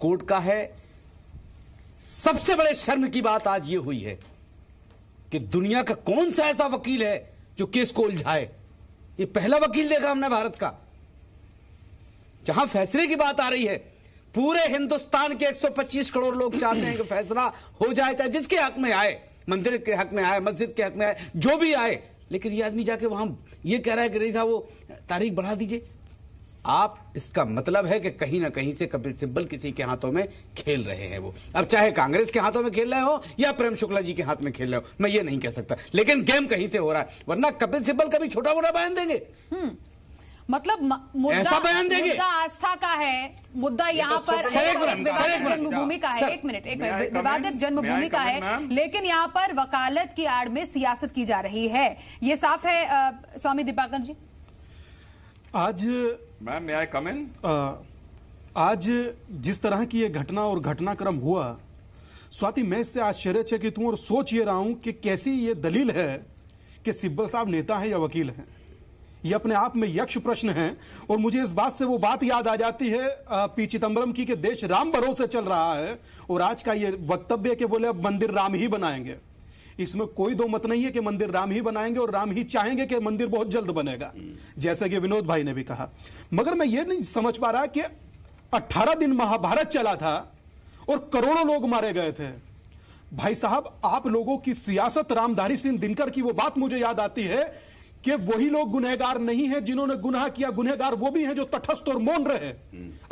कोर्ट का है सबसे बड़े शर्म की बात आज ये हुई है कि दुनिया का कौन सा ऐसा वकील है जो केस को उलझाए? ये पहला वकील देखा हमने भारत का। जहाँ फैसले की बात आ रही है, पूरे हिंदुस्तान के 125 करोड़ लोग चाहते हैं कि फैसला हो जाए, चाहे जिसके हक में आए, मंदिर के हक में आए, मस्जिद के हक में आए, जो भी आए। लेकिन ये आदमी जाके वहाँ ये कह रहा है कि रही साहब, वो तारीख बढ़ा दीजिए। आप इसका मतलब है कि कहीं ना कहीं से कपिल सिब्बल किसी के हाथों में खेल रहे हैं वो। अब चाहे कांग्रेस के हाथों में खेल रहे हो या प्रेम शुक्ला जी के हाथ में खेल रहे हो मैं ये नहीं कह सकता। लेकिन गेम कहीं से हो रहा है वरना कपिल सिब्बल कभी छोटा मोटा बयान देंगे। मतलब मुद्दा ऐसा बयान देंगे? मुद्दा आस्था का है मुद्दा यहाँ तो पर एक विवादित जन्मभूमि का है एक मिनट एक मिनट? विवादित जन्मभूमि का है लेकिन यहाँ पर वकालत की आड़ में सियासत की जा रही है। ये साफ़ है स्वामी दीपाकर जी? आज मैम मैं आई कम इन आज जिस तरह की ये घटना और घटनाक्रम हुआ, स्वाति, मैं इससे आश्चर्यचकित हूँ और सोच ये रहा हूँ कि कैसी ये दलील है कि सिब्बल साहब नेता हैं या वकील हैं। ये अपने आप में यक्ष प्रश्न है और मुझे इस बात से वो बात याद आ जाती है पी चिदम्बरम की कि देश राम भरोसे चल रहा है और आज का ये वक्तव्य कि बोले, अब मंदिर राम ही बनाएँगे। इसमें कोई दो मत नहीं है कि मंदिर राम ही बनाएँगे और राम ही चाहेंगे कि मंदिर बहुत जल्द बनेगा। जैसा कि विनोद भाई ने भी कहा। मगर मैं ये नहीं समझ पा रहा कि 18 दिन महाभारत चला था और करोड़ों लोग मारे गए थे। भाई साहब, आप लोगों की सियासत रामधारी सिंह दिनकर की वो बात मुझे याद आती है कि वही लोग गुनहगार नहीं है जिन्होंने गुनाह किया। गुनहगार वो भी हैं जो तटस्थ और मौन रहे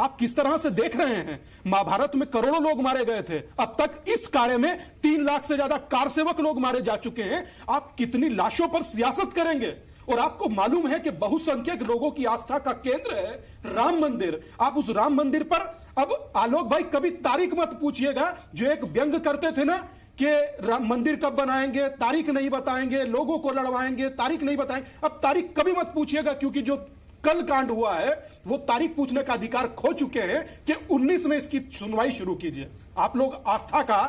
आप किस तरह से देख रहे हैं? महाभारत में करोड़ों लोग मारे गए थे। अब तक इस कार्य में तीन लाख से ज़्यादा कार सेवक लोग मारे जा चुके हैं। आप कितनी लाशों पर सियासत करेंगे? और आपको मालूम है कि बहुसंख्यक लोगों की आस्था का केंद्र है राम मंदिर। आप उस राम मंदिर पर अब आलोक भाई कभी तारीख मत पूछिएगा। जो एक व्यंग करते थे ना कि मंदिर कब बनाएँगे, तारीख नहीं बताएँगे, लोगों को लड़वाएँगे, तारीख नहीं बताएँगे। अब तारीख कभी मत पूछिएगा, क्योंकि जो कल कांड हुआ है, वो तारीख पूछने का अधिकार खो चुके हैं कि 19 में इसकी सुनवाई शुरू कीजिए। आप लोग आस्था का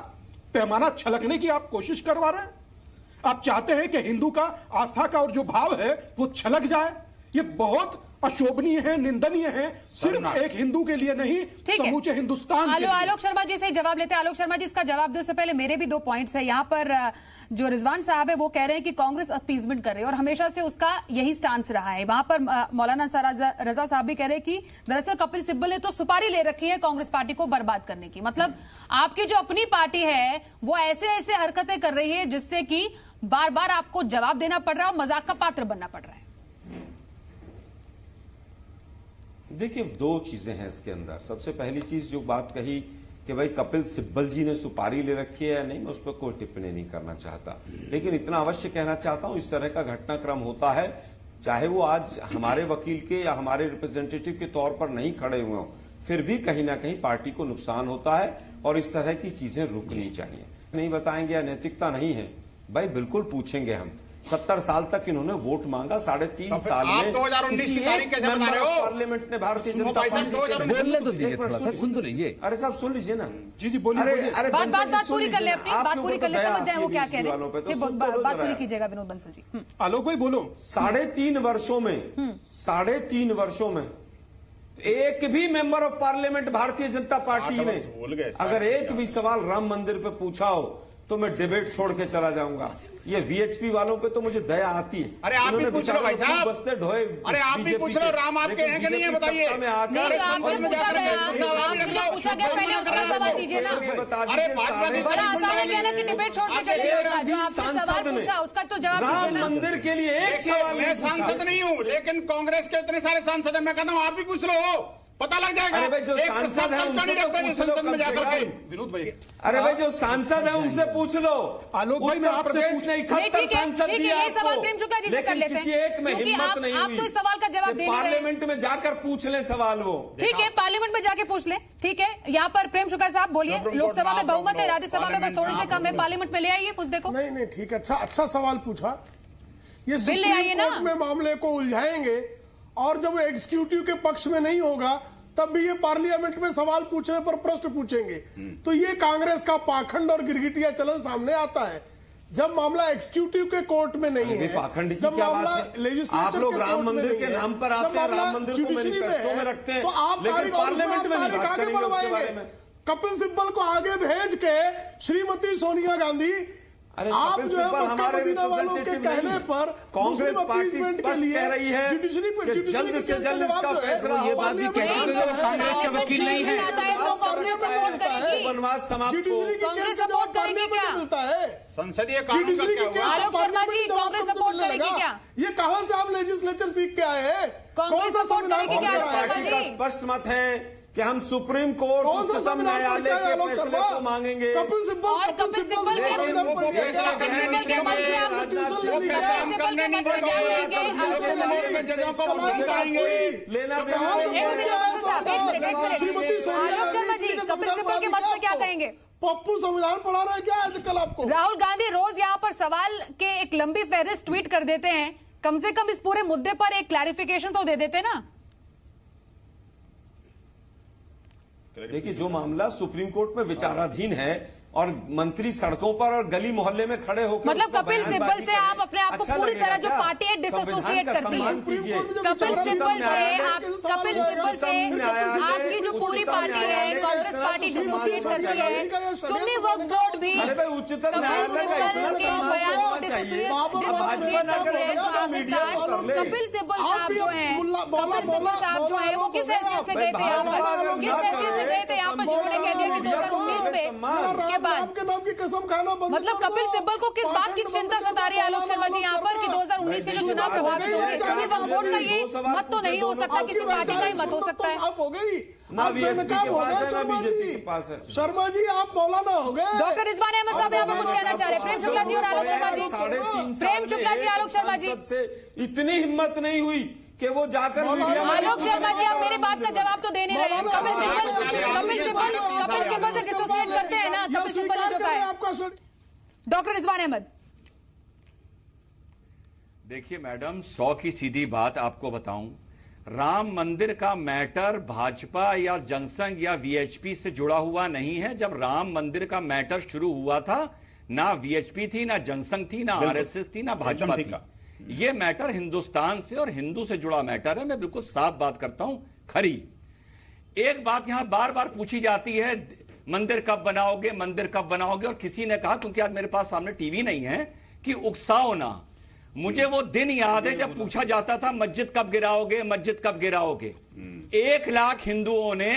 पैमाना छलकने की आप कोशिश करवा रहे हैं? आप चाहते हैं कि हिंदू का आस्था का और जो भाव है, वो छलक जाए? ये बहुत अशोभनीय है निंदनीय है सिर्फ़ एक हिंदू के लिए नहीं ठीक है। समूचे हिंदुस्तान के आलो लिए। आलोक शर्मा जी से जवाब लेते हैं। आलोक शर्मा जी इसका जवाब दो से पहले मेरे भी दो पॉइंट्स है। यहाँ पर जो रिजवान साहब है वो कह रहे हैं कि कांग्रेस अपीजमेंट कर रही है और हमेशा से उसका यही स्टांस रहा है। वहाँ पर मौलाना रजा रजा साहब भी कह रहे हैं कि दरअसल कपिल सिब्बल ने तो सुपारी ले रखी है कांग्रेस पार्टी को बर्बाद करने की। मतलब आपकी जो अपनी पार्टी है वो ऐसे ऐसे हरकतें कर रही है जिससे कि बार बार आपको जवाब देना पड़ रहा है और मज़ाक का पात्र बनना पड़ रहा है। देखिए दो चीज़ें हैं इसके अंदर। सबसे पहली चीज़ जो बात कही कि भाई कपिल सिब्बल जी ने सुपारी ले रखी है या नहीं, मैं उस पर कोई टिप्पणी नहीं करना चाहता। लेकिन इतना अवश्य कहना चाहता हूँ, इस तरह का घटनाक्रम होता है, चाहे वो आज हमारे वकील के या हमारे रिप्रेजेंटेटिव के तौर पर नहीं खड़े हुए हों, फिर भी कहीं ना कहीं पार्टी को नुकसान होता है और इस तरह की चीज़ें रुकनी चाहिए। नहीं बताएँगे या नैतिकता नहीं है। भाई, बिल्कुल पूछेंगे हम। सत्तर साल तक इन्होंने वोट मांगा साढ़े तीन तो साल आप में 2019 किसी की तारीख कैसे बता रहे हो? पार्लियामेंट ने भारतीय जनता पार्टी बोलने तो दीजिए थोड़ा सा, सुन- तो लीजिए। अरे साहब सुन लीजिए ना जी जी बोलिए अरे अरे बात बात बात पूरी कर ले अपनी बात पूरी कर ले तो समझ जाए वो क्या कह रहे हैं तो तो बात जरा पूरी कीजिएगा विनोद बंसल जी हम्म। आलोक भाई बोलो साढ़े तीन वर्षो में साढ़े तीन वर्षो में एक भी member of parliament Bharatiya Janata party हाँ, तो ने। अगर एक भी सवाल राम मंदिर पे पूछा हो तो मैं डिबेट छोड़ के चला जाऊँगा। ये वीएचपी वालों पे तो मुझे दया आती है। अरे आप भी पूछ लो भाई साहब। बसते ढोए अरे आप भी पूछ लो, राम आपके हैं कि नहीं है बताइए। तो आपसे संसद में पूछा जाकर गया, मैं पूछा, आपसे आप जो पूछा। गया, पहले उसका सवाल कीजिए ना। अरे बात बात बड़ा आसान है कहना कि डिबेट छोड़ के चले देखिए, जो आपसे सवाल पूछा उसका तो जवाब राम मंदिर के लिए एक सवाल मैं सांसद नहीं हूँ लेकिन कांग्रेस के इतने सारे सांसद हैं मैं कहता हूँ आप भी पूछ लो। पता लग जाएगा। अरे भाई, जो एक सांसद हैं, उनसे तो पूछ लो संसद में कम से जाकर के। कम। विनोद भाई अरे भाई जो सांसद है उनसे पूछ लो। आलोक भाई, मैं आपसे प्रदेश पूछ- ने नहीं, इकहत्तर सांसद दिया सवाल प्रेम शुक्ला जी से कर लेते हैं। किसी एक में क्योंकि हिम्मत आप- नहीं आप तो इस सवाल का जवाब दे। पार्लियामेंट में जाकर पूछ ले सवाल वो। ठीक है पार्लियामेंट में जाके पूछ ले। ठीक है यहाँ पर प्रेम शुक्ला साहब बोलिए। लोकसभा में बहुमत है राज्यसभा में बस थोड़े से कम है। पार्लियामेंट में ले आइए मुद्दे को। नहीं नहीं ठीक है अच्छा अच्छा सवाल पूछा। ये ले आइए सुप्रीम ना। कोर्ट में मामले को उलझाएँगे और जब वो एग्जीक्यूटिव के पक्ष में नहीं होगा तब भी ये पार्लियामेंट में सवाल पूछने पर प्रश्न पूछेंगे। तो ये कांग्रेस का पाखंड और गिरगिटिया चलन सामने आता है। जब मामला एग्जीक्यूटिव के कोर्ट में नहीं है पाखंड की जब क्या मामला बात है? legislature आप पार्लियामेंट में कपिल सिब्बल को आगे भेज के आप जो है मक्का मदीना तो वालों के कहने पर कांग्रेस पार्टी के लिए रही है जुडिशरी पर जल्द से जल्द इसका तो फैसला ये बात भी कहती है। कांग्रेस के वकील नहीं है। वनवास समाप्त कांग्रेस सपोर्ट करेगी क्या? मिलता है। संसदीय कानून का क्या हुआ? आलोक शर्मा जी कांग्रेस सपोर्ट करेगी क्या? ये कहाँ से आप लेजिस्लेचर सीख के आए हैं? कौन सा सपोर्ट करेगी क्या स्पष्ट मत है। कि हम सुप्रीम कोर्ट कौन न्यायालय के फैसले को मांगेंगे। कपिल सिब्बल और कपिल सिब्बल के मत तो क्या कहेंगे? पप्पू संविधान पढ़ा रहे क्या आज कल आपको? राहुल गांधी रोज यहाँ पर सवाल के एक लंबी फहरिस्त ट्वीट कर देते हैं। कम से कम इस पूरे मुद्दे पर एक क्लैरिफिकेशन तो दे देते ना। देखिए जो मामला सुप्रीम कोर्ट में विचाराधीन है और मंत्री सड़कों पर और गली मोहल्ले में खड़े होकर मतलब कपिल सिब्बल से आप अपने आप को अच्छा पूरी तरह जो पार्टी है डिसोसिएट करती है। कपिल सिब्बल से आप कपिल सिब्बल से आपकी जो पूरी पार्टी है कांग्रेस पार्टी डिसोसिएट करती है। सुन्नी वक्त बोर्ड भी उच्चतम कपिल सिब्बल साहब जो है कपिल सिब्बल साहब जो है वो किस हैसियत से गए थे? यहाँ पर किस हैसियत से गए थे? यहाँ पर जिन्होंने कह दिया कि दो हज़ार उन्नीस में के नाम की कसम खाना बंद मतलब कपिल सिब्बल को किस बात की चिंता सता रही है आलोक शर्मा जी? यहाँ पर कि 2019 के जो चुनाव प्रभावित होंगे गए वोट का ये मत तो नहीं हो सकता किसी पार्टी का ही मत हो सकता है। हो गई। शर्मा जी। आप मौलाना हो गए। डॉक्टर रिजवान अहमद साहब यहाँ पर कुछ कहना चाह रहे प्रेम शुक्ला जी और आलोक शर्मा जी। प्रेम शुक्ला जी आलोक शर्मा जी। इतनी हिम्मत नहीं हुई कि वो जाकर आलोक शर्मा जी आप मेरी बात का जवाब तो दे नहीं रहे कपिल सिब्बल कपिल सिब्बल कपिल सिब्बल से डिसोसिएट करते हैं ना? कपिल सिब्बल ने है। डॉक्टर रिजवान अहमद। देखिए मैडम सौ की सीधी बात आपको बताऊँ। राम मंदिर का मैटर भाजपा या जनसंघ या वीएचपी से जुड़ा हुआ नहीं है। जब राम मंदिर का मैटर शुरू हुआ था ना वीएचपी थी ना जनसंघ थी ना आरएसएस थी ना भाजपा थी, थी ये मैटर हिंदुस्तान से और हिंदू से जुड़ा मैटर है। मैं बिल्कुल साफ़ बात करता हूँ खरी। एक बात यहाँ बार बार पूछी जाती है मंदिर कब बनाओगे मंदिर कब बनाओगे और किसी ने कहा क्योंकि आज मेरे पास सामने टीवी नहीं है कि उकसाओ ना। मुझे वो दिन याद है जब पूछा जाता था मस्जिद कब गिराओगे मस्जिद कब गिराओगे। एक लाख हिंदुओं ने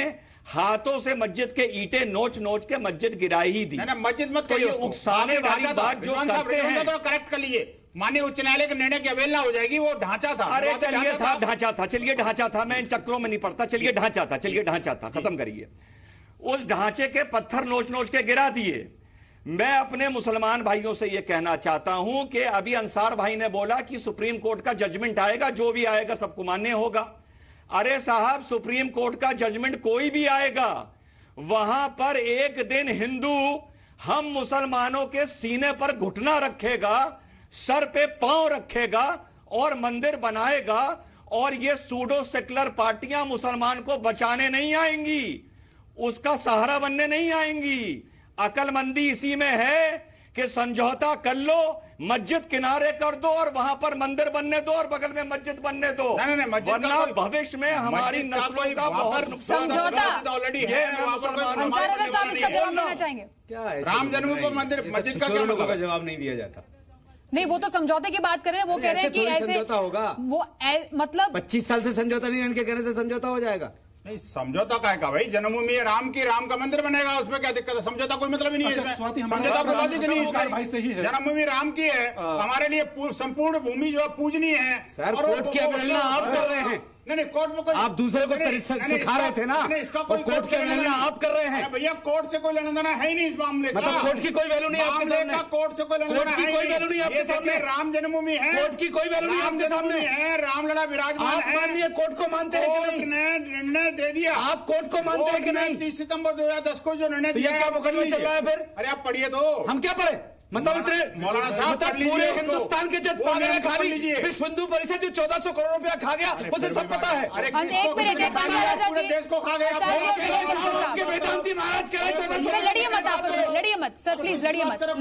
हाथों से मस्जिद के ईटे नोच नोच के मस्जिद गिराई ही दी। मस्जिद मत तो उकसाने वाली बात जो करते हैं। करेक्ट कर लिए। माननीय उच्च न्यायालय के निर्णय की अवेलना हो जाएगी वो ढांचा था। अरे चलिए साहब ढांचा था चलिए ढांचा था मैं इन चक्रों में नहीं पड़ता चलिए ढांचा था चलिए ढांचा था खत्म करिए। उस ढांचे के पत्थर नोच नोच के गिरा दिए। मैं अपने मुसलमान भाइयों से यह कहना चाहता हूँ कि अभी अंसार भाई ने बोला कि सुप्रीम कोर्ट का जजमेंट आएगा जो भी आएगा सबको मान्य होगा। अरे साहब सुप्रीम कोर्ट का जजमेंट कोई भी आएगा वहाँ पर एक दिन हिंदू हम मुसलमानों के सीने पर घुटना रखेगा सर पे पाँव रखेगा और मंदिर बनाएगा और ये सूडो सेकुलर पार्टियाँ मुसलमान को बचाने नहीं आएँगी उसका सहारा बनने नहीं आएँगी। अकलमंदी इसी में है कि समझौता कर लो मस्जिद किनारे कर दो और वहाँ पर मंदिर बनने दो और बगल में मस्जिद बनने दो। वरना भविष्य में हमारी नस्लों का बहुत नुकसान ऑलरेडी है क्या राम जन्मभूमि मंदिर मस्जिद का जवाब नहीं दिया जाता। नहीं वो तो समझौते की बात कर रहे हैं वो कह रहे हैं कि ऐसे होगा। वो ए, मतलब पच्चीस साल से समझौता नहीं इनके कहने से समझौता हो जाएगा। नहीं समझौता का का भाई? जन्मभूमि राम की राम का मंदिर बनेगा उसमें क्या दिक्कत है? समझौता कोई मतलब ही नहीं है समझौता नहीं है जन्मभूमि राम की है हमारे लिए संपूर्ण भूमि जो है पूजनीय है। और क्या आप कर रहे हैं। नहीं नहीं कोर्ट में कोई आप दूसरे को सिखा रहे थे ना? और कोर्ट के निर्णय आप कर रहे हैं। भैया कोर्ट से कोई लेना देना है ही नहीं इस मामले का। मतलब कोर्ट की कोई वैल्यू नहीं आपके सामने। कोर्ट से कोई लेना देना कोई वैल्यू नहीं आपके सामने। राम जन्मभूमि है। कोर्ट की कोई वैल्यू नहीं आपके सामने। है रामलला विराजमान है। माननीय कोर्ट को मानते हैं कि नहीं? निर्णय दे दिया। आप कोर्ट को मानते हैं कि नहीं? तीस सितंबर दो हज़ार दस को जो निर्णय तो दिया क्या मुकदमा चल रहा है फिर? अरे आप पढ़िए दो हम क्या पढ़े? मतलब मौलाना साहब मतलब पूरे हिंदुस्तान के जो पागल खा लीजिए। विश्व हिंदू परिषद जो 1400 करोड़ रुपया खा गया उसे सब पता है। चौदह लड़िए सर प्लीज़ मत अरे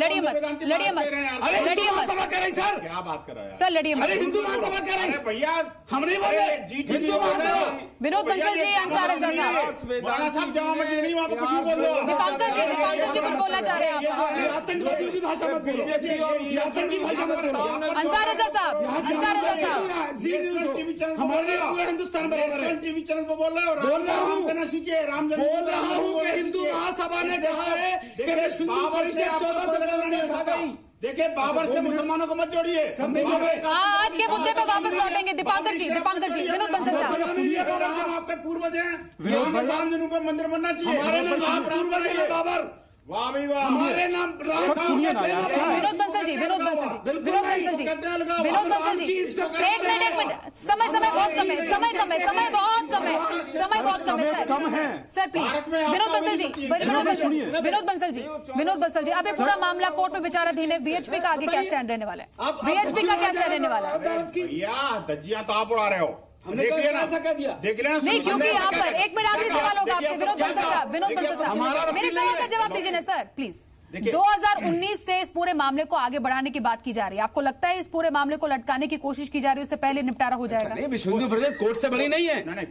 लड़िए मत। सर। क्या बात कर रहे हैं? सर लड़िए मत। अरे हिंदू महासभा कर रहे। हैं भैया हम नहीं बोले हिंदू महासभा। विनोद बंसल जी अंसार साहब जमा मस्जिद नहीं वहाँ पर कुछ भी बोल रहे आतंकवादियों की भाषा मत बोलो। ये आतंक की भाषा मत अंसार रजा साहब अंसार रजा साहब। साहब जी न्यूज़। टीवी चैनल हमारे पूरे हिंदुस्तान बराबर है। टीवी चैनल पर बोल रहे हो? बोल रहा हूँ। कहना सीखिए राम बोल रहा हूँ कि हिंदू महासभा ने कहा है कि देखिए, हिंदू बाबर से परिषद। गई देखिए बाबर से मुसलमानों को मत जोड़िए। आज के मुद्दे पे वापस लौटेंगे दीपांकर जी दीपांकर जी विनोद बंसल साहब। आपके पूर्वज हैं। राम जन्म पर मंदिर बनना चाहिए। आप राम बाबर वाह वाह हमारे नाम सुनिए ना यार, विनोद बंसल जी विनोद बंसल जी विनोद बंसल जी। हैं। विनोद बंसल जी एक मिनट एक मिनट। समय समय बहुत कम है समय कम है समय बहुत कम है समय बहुत कम है कम है। सर प्लीज़ विनोद बंसल जी विनोद बंसल विनोद बंसल जी विनोद बंसल जी अभी पूरा मामला कोर्ट में विचाराधीन है बीएचपी का आगे क्या स्टैंड रहने वाला है? बीएचपी का क्या स्टैंड रहने वाला है? तो आप उड़ा रहे हो। हमने ऐसा कह दिया। देख लेना नहीं क्योंकि यहाँ पर एक मिनट आखिरी सवाल होगा आपसे विनोद बंसल साहब विनोद बंसल साहब मेरे सवाल का जवाब दीजिए ना सर प्लीज़ 2019 से इस पूरे मामले को आगे बढ़ाने की बात की जा रही है। आपको लगता है इस पूरे मामले को लटकाने की कोशिश की जा रही है उससे पहले निपटारा हो जाएगा? नहीं विश्व हिंदू परिषद कोर्ट से बड़ी नहीं है। नहीं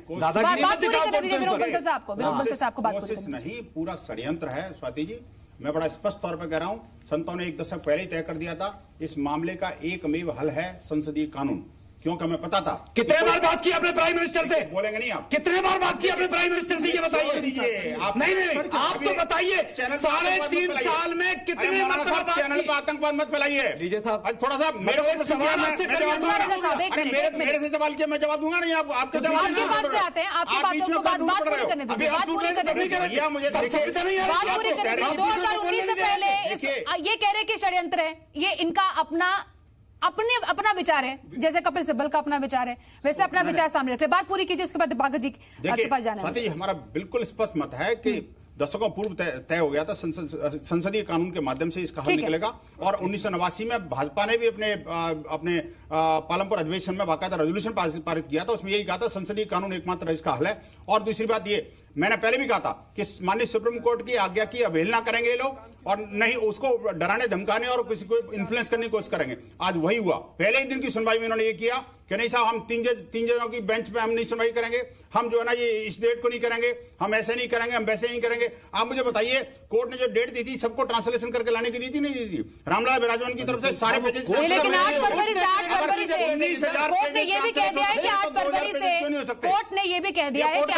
पूरा षडयंत्र है स्वाति जी। मैं बड़ा स्पष्ट तौर पर कह रहा हूँ संतों ने एक दशक पहले ही तय कर दिया था इस मामले का एकमेव हल है संसदीय कानून। क्योंकि हमें पता था। कितने बार बात की आपने प्राइम मिनिस्टर से? बोलेंगे नहीं आप। कितने बार बात की आपने प्राइम मिनिस्टर से ये बताइए? आप- नहीं नहीं आप तो बताइए साढ़े आतंकवाद तीन। साल में कितने मतलब चैनल पर आतंकवाद मत फैलाइए। लीजिए साहब। थोड़ा सा मेरे को सवाल मैं- मैं जवाब मेरे से सवाल किया मैं जवाब दूँगा नहीं आप आपके जवाब आपके पास पे आते हैं आपकी बात में मुझे तब देखिए सभ्यता नहीं आ रही बात आपको। पूरी करने कह रहा दीजिए। 2019 से देखिए, पहले इस- देखिए। ये कह रहे कि षड्यंत्र है। ये इनका अपना अपने अपना विचार है। जैसे कपिल सिब्बल का अपना विचार है वैसे अपना विचार सामने रख बात पूरी कीजिए उसके बाद दीपाकर जी के पास जाना है। हमारा बिल्कुल स्पष्ट मत है कि दशकों पूर्व तय हो गया था संसदीय कानून के माध्यम से इसका हल। निकलेगा। और उन्नीस सौ नवासी में भाजपा ने भी अपने आ, अपने पालमपुर अधिवेशन में बाकायदा रेजोल्यूशन पारित किया था। उसमें यही कहा था संसदीय कानून एकमात्र इसका हल है। और दूसरी बात ये मैंने पहले भी कहा था कि माननीय सुप्रीम कोर्ट की आज्ञा की अवहेलना करेंगे ये लोग और नहीं उसको डराने धमकाने और किसी को इन्फ्लुएंस करने की कोशिश करेंगे। आज वही हुआ। पहले ही दिन की सुनवाई में उन्होंने ये किया कि नहीं साहब हम तीन जज तीन जजों की बेंच पे हम नहीं सुनवाई करेंगे। हम जो है ना ये इस डेट को नहीं करेंगे। हम ऐसे नहीं करेंगे हम वैसे नहीं करेंगे। आप मुझे बताइए कोर्ट ने जो डेट दी थी सबको ट्रांसलेशन करके लाने की दी थी नहीं दी थी? रामलाल विराजमान की तरफ़ से सारे पेजेस कोर्ट ने ये भी कह दिया है कि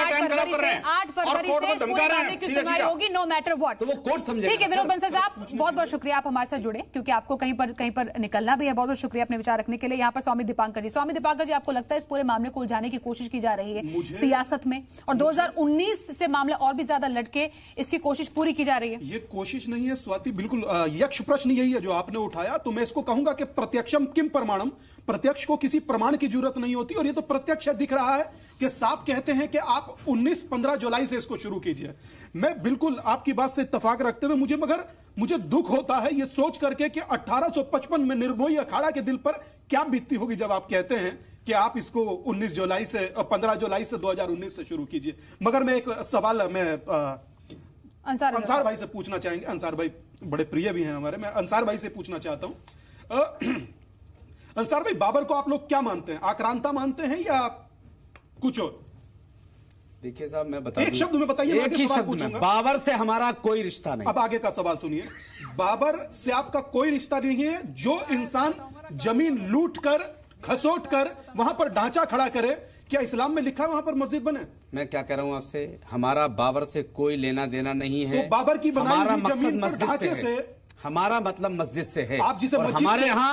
आठ फरवरी से कि सुनवाई होगी नो मैटर व्हाट तो वो कोर्ट समझेगा। ठीक है विनोद बंसल साहब बहुत बहुत शुक्रिया आप हमारे साथ जुड़े क्योंकि आपको कहीं पर कहीं पर निकलना भी है। बहुत बहुत शुक्रिया अपने विचार रखने के लिए। यहाँ पर स्वामी दीपांकर जी। स्वामी दीपांकर जी आपको लगता है इस पूरे मामले को उलझाने की कोशिश की जा रही है सियासत में? और 2019 से मामला और भी ज़्यादा लटके इसकी कोशिश पूरी की जा रही है। ये कोशिश नहीं है स्वाति बिल्कुल यक्ष प्रश्न यही है जो आपने उठाया। तो मैं इसको कहूँगा कि प्रत्यक्षम किम प्रमाणम? प्रत्यक्ष को किसी प्रमाण की ज़रूरत नहीं होती और ये तो प्रत्यक्ष दिख रहा है कि साफ़ कहते हैं कि आप 19-15 जुलाई से इसको शुरू कीजिए। मैं बिल्कुल आपकी बात से इतफाक रखते हुए मुझे मगर मुझे दुख होता है ये सोच करके कि 1855 में निर्मोही अखाड़ा के दिल पर क्या बीतती होगी जब आप कहते हैं कि आप इसको 19 जुलाई से 15 जुलाई से 2019 से शुरू कीजिए। मगर मैं एक सवाल मैं अंसार अंसार भाई से पूछना चाहेंगे। अंसार भाई बड़े प्रिय भी हैं हमारे। मैं अंसार भाई से पूछना चाहता हूँ। अंसार भाई बाबर को आप लोग क्या मानते हैं? आक्रांता मानते हैं या कुछ और? देखिए साहब मैं बता एक शब्द में बताइए, एक ही शब्द में बाबर से हमारा कोई रिश्ता नहीं। अब आगे का सवाल सुनिए। बाबर से आपका कोई रिश्ता नहीं है जो इंसान ज़मीन लूट कर खसोट कर वहाँ पर ढांचा खड़ा करे। क्या इस्लाम में लिखा है वहाँ पर मस्जिद बने? मैं क्या कह रहा हूँ आपसे? हमारा बाबर से कोई लेना देना नहीं है। तो बाबर की बनाई हमारा मकसद मस्जिद से, ढांचे से- हमारा मतलब मस्जिद से है। आप जिसे मस्जिद हमारे यहाँ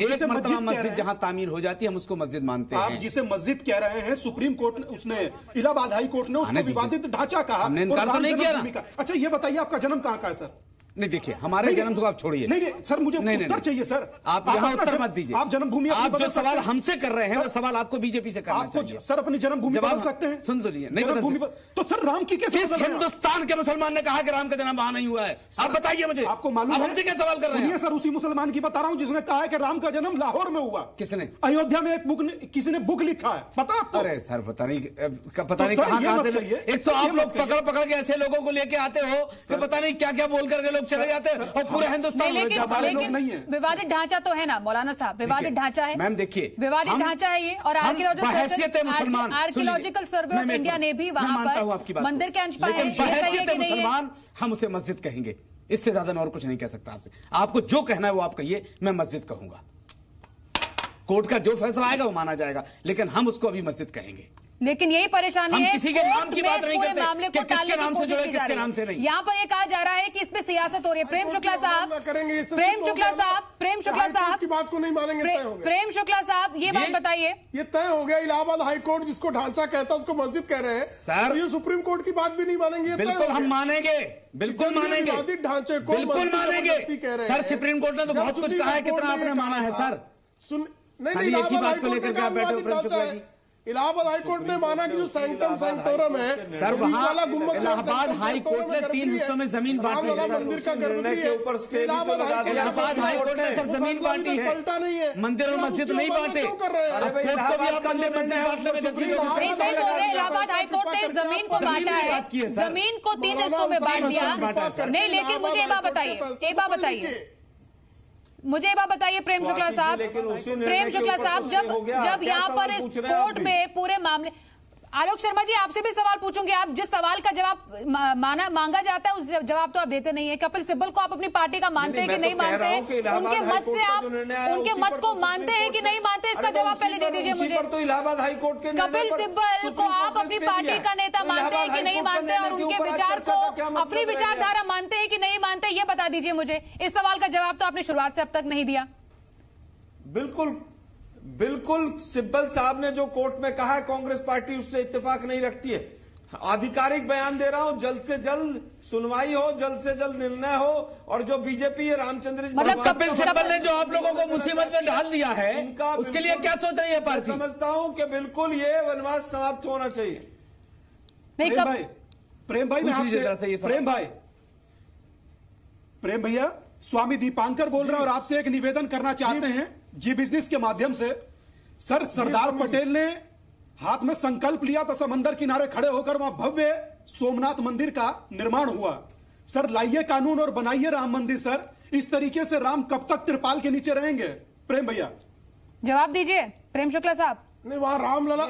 एक मरतबा मस्जिद। जहाँ तामीर हो जाती है हम उसको मस्जिद मानते हैं। आप जिसे मस्जिद कह रहे हैं सुप्रीम कोर्ट ने उसने इलाहाबाद हाई कोर्ट ने उसको विवादित ढांचा कहा हमने इनकार तो नहीं किया। अच्छा ये बताइए आपका जन्म कहाँ का है सर? नहीं देखिए हमारे जन्म को आप छोड़िए। नहीं नहीं सर मुझे नहीं, उत्तर। चाहिए सर। आप यहाँ उत्तर मत दीजिए। आप जन्मभूमि आप जो सवाल हमसे कर रहे हैं वो सवाल आपको बीजेपी से करना चाहिए। सर अपनी जन्मभूमि जवाब बदल सकते हैं? सुन तो नहीं बदल जन्मभूमि तो सर राम की कैसे? हिंदुस्तान के मुसलमान ने कहा कि राम का जन्म वहाँ नहीं हुआ है? आप बताइए मुझे। आपको मालूम हमसे क्या सवाल कर रहे हैं? सर उसी मुसलमान की बता रहा हूँ जिसने कहा है कि राम का जन्म लाहौर में हुआ। किसने? अयोध्या में एक बुक किसी ने बुक लिखा है। पता आपको? अरे सर पता नहीं पता तो नहीं कहाँ से एक तो आप लोग पकड़ पकड़ के ऐसे लोगों को लेके आते हो कि पता नहीं क्या क्या बोल करके लोग चले जाते हैं और पूरे हाँ। हिंदुस्तान में हमारे लोग नहीं है। विवादित ढांचा तो है ना मौलाना साहब विवादित ढांचा है। मैम देखिए विवादित ढांचा है ये और आर्कियोलॉजिकल सर्वे ऑफ़ इंडिया ने भी वहाँ पर मंदिर के अंश पाए हम उसे मस्जिद कहेंगे। इससे ज़्यादा मैं और कुछ नहीं कह सकता आपसे। आपको जो कहना है वो आप कहिए मैं मस्जिद कहूँगा। कोर्ट का जो फैसला आएगा वो माना जाएगा लेकिन हम उसको अभी मस्जिद कहेंगे। लेकिन यही परेशानी है किसी के नाम की बात नहीं करते मामले को किसके नाम से जुड़े किसके नाम से नहीं। यहाँ पर ये कहा जा रहा है कि इसमें सियासत हो रही है। प्रेम शुक्ला साहब प्रेम शुक्ला साहब प्रेम शुक्ला साहब की बात को नहीं मानेंगे प्रेम शुक्ला साहब ये बात बताइए। ये तय हो गया इलाहाबाद हाईकोर्ट जिसको ढांचा कहता है उसको मस्जिद कह रहे हैं। सर। ये सुप्रीम कोर्ट की बात भी नहीं मानेंगे बिल्कुल हम मानेंगे बिल्कुल मानेंगे। ढांचे को बिल्कुल मानेंगे। सर सुप्रीम कोर्ट ने तो बहुत कुछ कहा है कितना आपने माना है सर। सुन नहीं नहीं एक ही बात को लेकर आप बैठे प्रेम शुक्ला जी। इलाहाबाद हाईकोर्ट ने माना कि जो सैंक्टम सेंटोरम है वाला गुंबद इलाहाबाद हाईकोर्ट ने तीन हिस्सों में ज़मीन बांटी है मंदिर का गर्भगृह के ऊपर इलाहाबाद हाईकोर्ट ने सर ज़मीन बांटी है। पलटा नहीं है। मंदिर और तो मस्जिद नहीं बांटे। इलाहाबाद हाईकोर्ट ने ज़मीन को बांटा है। ज़मीन को तीन तो हिस्सों में बांट दिया। नहीं लेकिन मुझे ये बात बताइए ये बात तो बताइए। मुझे बात बताइए प्रेम शुक्ला साहब। प्रेम शुक्ला साहब जब जब यहाँ पर इस कोर्ट में पूरे मामले आलोक शर्मा जी आपसे भी सवाल पूछूँगे। आप जिस सवाल का जवाब माना मांगा जाता है उस जवाब तो आप देते नहीं है। कपिल सिब्बल को आप अपनी पार्टी का मानते हैं कि नहीं मानते? हैं उनके मत से आप उनके मत को मानते हैं कि नहीं मानते? इसका जवाब पहले दे दीजिए मुझे। इलाहाबाद हाईकोर्ट के कपिल सिब्बल को आप अपनी पार्टी का नेता मानते हैं कि नहीं मानते? और उनके विचार को अपनी विचारधारा मानते हैं कि नहीं मानते ये बता दीजिए मुझे। इस सवाल का जवाब तो आपने शुरुआत से अब तक नहीं दिया। बिल्कुल बिल्कुल सिब्बल साहब ने जो कोर्ट में कहा है कांग्रेस पार्टी उससे इत्तेफाक नहीं रखती है। आधिकारिक बयान दे रहा हूँ जल्द से जल्द सुनवाई हो जल्द से जल्द निर्णय हो और जो बीजेपी है रामचंद्र जी मतलब कपिल सिब्बल ने जो आप लोगों को मुसीबत में डाल दिया है इनका उसके लिए क्या सोच रही है पार्टी? समझता हूँ कि बिल्कुल ये वनवास समाप्त होना चाहिए। प्रेम भाई प्रेम भाई प्रेम भाई। प्रेम भैया स्वामी दीपांकर बोल रहे हैं और आपसे एक निवेदन करना चाहते हैं। जी बिज़नेस के माध्यम से सर सरदार पटेल ने हाथ में संकल्प लिया था समंदर किनारे खड़े होकर वहाँ भव्य सोमनाथ मंदिर का निर्माण हुआ। सर लाइए कानून और बनाइए राम मंदिर सर। इस तरीके से राम कब तक त्रिपाल के नीचे रहेंगे? प्रेम भैया। जवाब दीजिए प्रेम शुक्ला साहब। नहीं वहाँ रामलला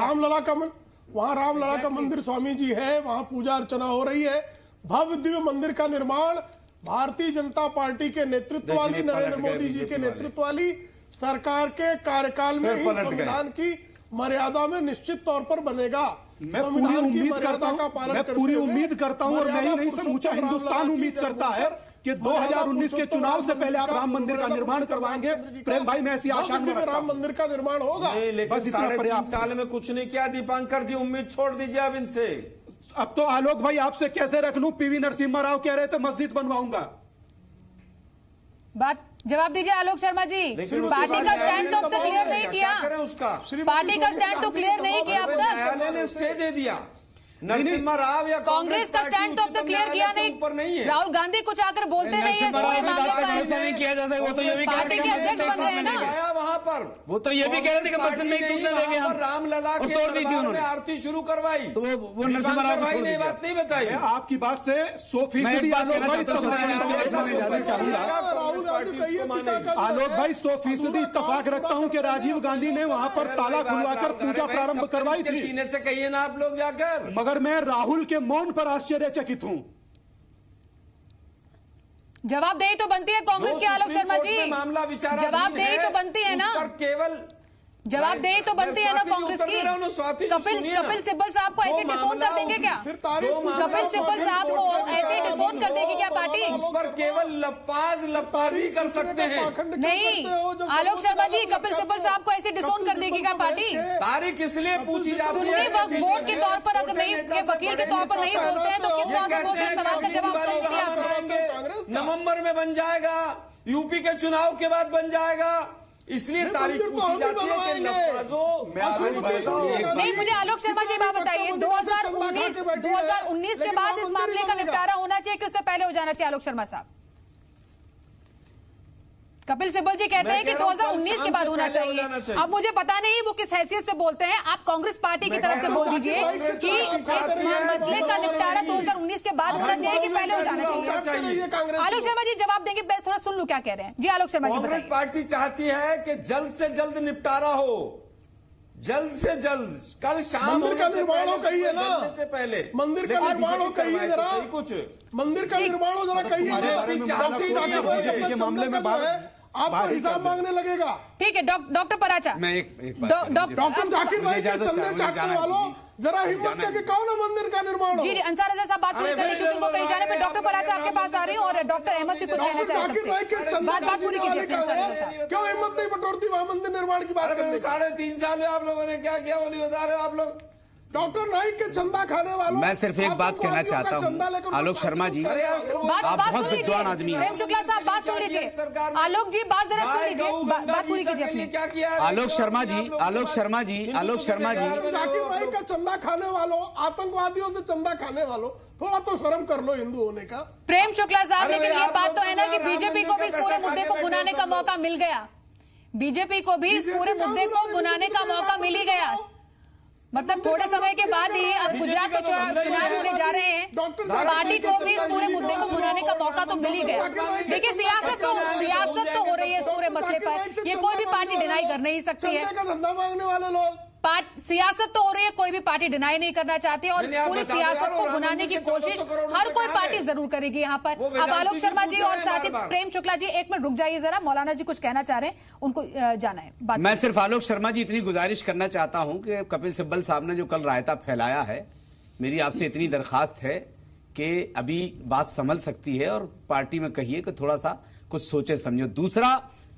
रामलला का मन वहाँ रामलला का मंदिर स्वामी जी है वहाँ पूजा अर्चना हो रही है। भव्य दिव्य मंदिर का निर्माण भारतीय जनता पार्टी के नेतृत्व वाली नरेंद्र मोदी जी के नेतृत्व वाली सरकार के कार्यकाल में ही संविधान की मर्यादा में निश्चित तौर पर बनेगा। मैं पूरी उम्मीद करता हूँ मैं पूरी उम्मीद करता हूँ और नहीं नहीं समूचा हिंदुस्तान उम्मीद करता है कि 2019 के चुनाव से पहले आप राम मंदिर का निर्माण करवाएँगे। प्रेम भाई मैं ऐसी आशा में राम मंदिर का निर्माण होगा। लेकिन साल में कुछ नहीं किया। दीपांकर जी उम्मीद छोड़ दीजिए अब इनसे। अब तो आलोक भाई आपसे कैसे रख लू? पीवी नरसिम्हा राव कह रहे थे मस्जिद बनवाऊँगा। बात जवाब दीजिए आलोक शर्मा जी। तो तो पार्टी का स्टैंड तो अब तक क्लियर नहीं किया पार्टी का स्टैंड तो क्लियर नहीं किया अब तक। दे दिया। नरसिम्हा राव या कांग्रेस का स्टैंड तो अब तक क्लियर किया नहीं। ऊपर नहीं है। राहुल गांधी कुछ आकर बोलते नहीं है नहीं किया जा सकता वो तो ये भी कह रहे थे वहाँ पर। वो तो ये भी कह रहे थे कि बर्तन टूटने देंगे हम। रामलला के तोड़ दी थी उन्होंने। आरती शुरू करवाई। तो वो नरसिम्हा राव भाई ने बात नहीं बताई। आपकी बात से सौ फ़ीसदी तो आलोक भाई सौ फ़ीसदी इतफाक रखता हूँ की राजीव गांधी ने वहाँ पर ताला खुलवाकर पूजा प्रारंभ करवाई थी। सीने से कहिए ना आप लोग जाकर मगर मगर मैं राहुल के मौन पर आश्चर्यचकित हूँ। जवाब दे तो बनती है कांग्रेस के आलोक शर्मा जी। मामला विचार जवाब दे तो बनती है ना। केवल जवाब दे तो बनती है ना कांग्रेस की? कपिल कपिल सिब्बल साहब को ऐसे डिसोन कर देंगे क्या? कपिल सिब्बल साहब को ऐसे डिसोन कर देगी क्या पार्टी? केवल लफाज लफाजी कर सकते हैं। नहीं आलोक शर्मा जी कपिल सिब्बल साहब को ऐसे डिसोन कर देगी क्या पार्टी? तारीख इसलिए पूछी जाती है बोर्ड के तौर पर अगर नहीं वकील के तौर पर नहीं बोलते हैं तो, तो किस तौर पर बोलते हैं सवाल का जवाब नवंबर में बन जाएगा। यूपी के चुनाव के बाद बन जाएगा इसलिए तारीख तो नहीं मुझे आलोक शर्मा जी बात बताइए। 2019 2019 के बाद इस मामले का निपटारा होना चाहिए कि उससे पहले हो जाना चाहिए आलोक शर्मा साहब। कपिल सिब्बल जी कहते हैं कि 2019 के बाद होना चाहिए।, चाहिए। अब मुझे पता नहीं वो किस हैसियत से बोलते हैं। आप कांग्रेस पार्टी की तरफ़ से बोल दीजिए कि इस मसले का निपटारा 2019 के बाद होना चाहिए कि पहले हो जाना चाहिए। आलोक शर्मा जी जवाब देंगे थोड़ा सुन लू क्या कह रहे हैं। जी आलोक शर्मा जी कांग्रेस पार्टी चाहती है की जल्द ऐसी जल्द निपटारा हो। जल्द से जल्द कल शाम मंदिर का निर्माण हो कहिए ना। से पहले। मंदिर का निर्माण हो कहिए तो जरा। कुछ। मंदिर का निर्माण हो जरा कहिए मामले में आपको हिसाब मांगने लगेगा। ठीक है डॉक्टर पराचा मैं एक डॉक्टर जाकिर भाई चंदे चाटने वालों जरा हिम्मत करके कौन मंदिर का निर्माण जी जी अंसार रजा साहब बात नहीं करें क्योंकि वो कहीं जाने पे डॉक्टर पर आके आपके पास आ रही हूँ और डॉक्टर अहमद भी कुछ कहना चाहते हैं बात बात पूरी कीजिए क्यों हिम्मत नहीं बटोरती? वहाँ मंदिर निर्माण की बात कर रहे साढ़े तीन साल में आप लोगों ने क्या किया? वो नहीं बता रहे आप लोग। डॉक्टर नाइक के चंदा खाने वालों मैं सिर्फ़ एक बात कहना चाहता हूँ। आलोक शर्मा जी आप बहुत विद्वान आदमी हैं। शुक्ला साहब बात सुन लीजिए आलोक जी बात जरा सुन लीजिए बात पूरी कीजिए अपनी। आलोक शर्मा जी आलोक शर्मा जी आलोक शर्मा जी। जाकिर नाइक का चंदा खाने वालों आतंकवादियों से चंदा खाने वालों थोड़ा तो शर्म कर लो हिंदू होने का। प्रेम शुक्ला साहब लेकिन ये बात तो है ना कि बीजेपी को भी इस पूरे मुद्दे को बुनाने का तो मौका मिल गया। बीजेपी को भी इस पूरे मुद्दे को तो बुनाने का मौका तो मिल ही गया। मतलब थोड़े समय के बाद ही अब गुजरात में चुनाव होने जा रहे हैं। तो पार्टी को भी इस पूरे मुद्दे को बुलाने का मौका तो मिल ही गया। देखिए सियासत तो सियासत तो हो रही है इस पूरे मसले पर। ये कोई भी पार्टी डिनाई कर नहीं सकती है। सियासत तो हो रही है कोई भी पार्टी डिनाई नहीं करना चाहती और पूरी सियासत को भुनाने की कोशिश हर कोई पार्टी ज़रूर करेगी यहाँ पर। अब आलोक शर्मा जी और साथ ही प्रेम शुक्ला जी एक मिनट रुक जाइए जरा मौलाना जी कुछ कहना चाह रहे हैं उनको जाना है मैं सिर्फ़ आलोक शर्मा जी इतनी गुजारिश करना चाहता हूँ की कपिल सिब्बल साहब ने जो कल रायता फैलाया है मेरी आपसे इतनी दरखास्त है कि अभी बात संभल सकती है और पार्टी में कहिए कि थोड़ा सा कुछ सोचे समझो। दूसरा